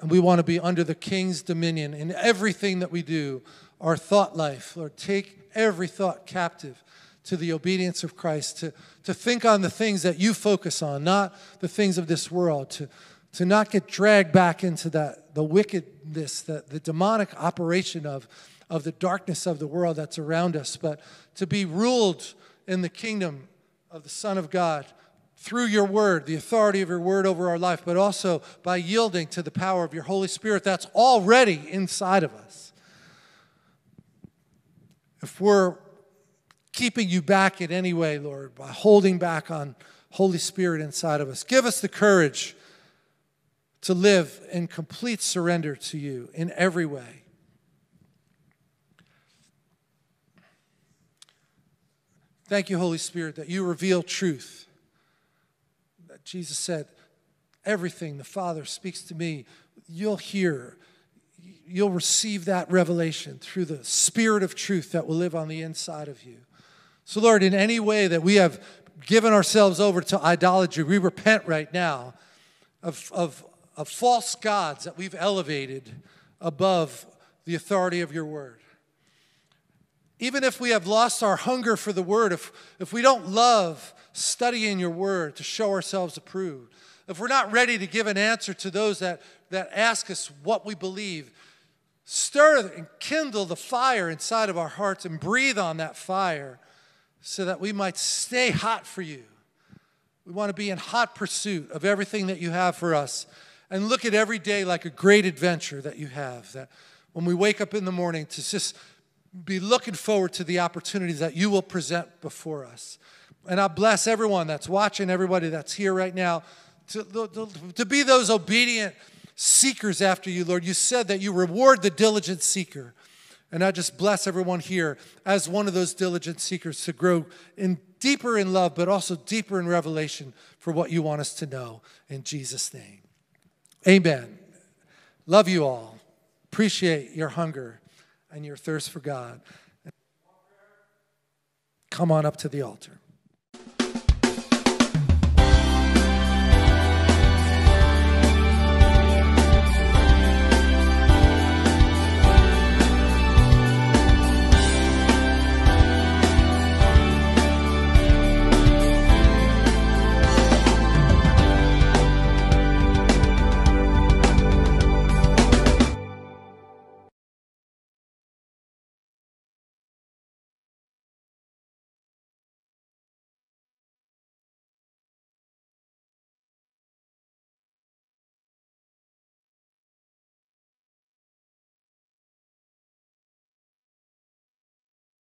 And we want to be under the King's dominion in everything that we do, our thought life. Lord, take every thought captive to the obedience of Christ, to, to think on the things that you focus on, not the things of this world, to, to not get dragged back into that the wickedness, the, the demonic operation of, of the darkness of the world that's around us, but to be ruled in the kingdom of the Son of God through your word, the authority of your word over our life, but also by yielding to the power of your Holy Spirit that's already inside of us. If we're keeping you back in any way, Lord, by holding back on Holy Spirit inside of us, give us the courage to live in complete surrender to you in every way. Thank you, Holy Spirit, that you reveal truth. That Jesus said, Everything the Father speaks to me, you'll hear. You'll receive that revelation through the Spirit of truth that will live on the inside of you. So, Lord, in any way that we have given ourselves over to idolatry, we repent right now of, of of false gods that we've elevated above the authority of your word. Even if we have lost our hunger for the word, if, if we don't love studying your word to show ourselves approved, if we're not ready to give an answer to those that, that ask us what we believe, stir and kindle the fire inside of our hearts and breathe on that fire so that we might stay hot for you. We want to be in hot pursuit of everything that you have for us and look at every day like a great adventure that you have. That when we wake up in the morning, to just be looking forward to the opportunities that you will present before us. And I bless everyone that's watching, everybody that's here right now, to, to, to be those obedient seekers after you, Lord. You said that you reward the diligent seeker. And I just bless everyone here as one of those diligent seekers to grow in deeper in love, but also deeper in revelation for what you want us to know. In Jesus' name. Amen. Love you all. Appreciate your hunger and your thirst for God. Come on up to the altar.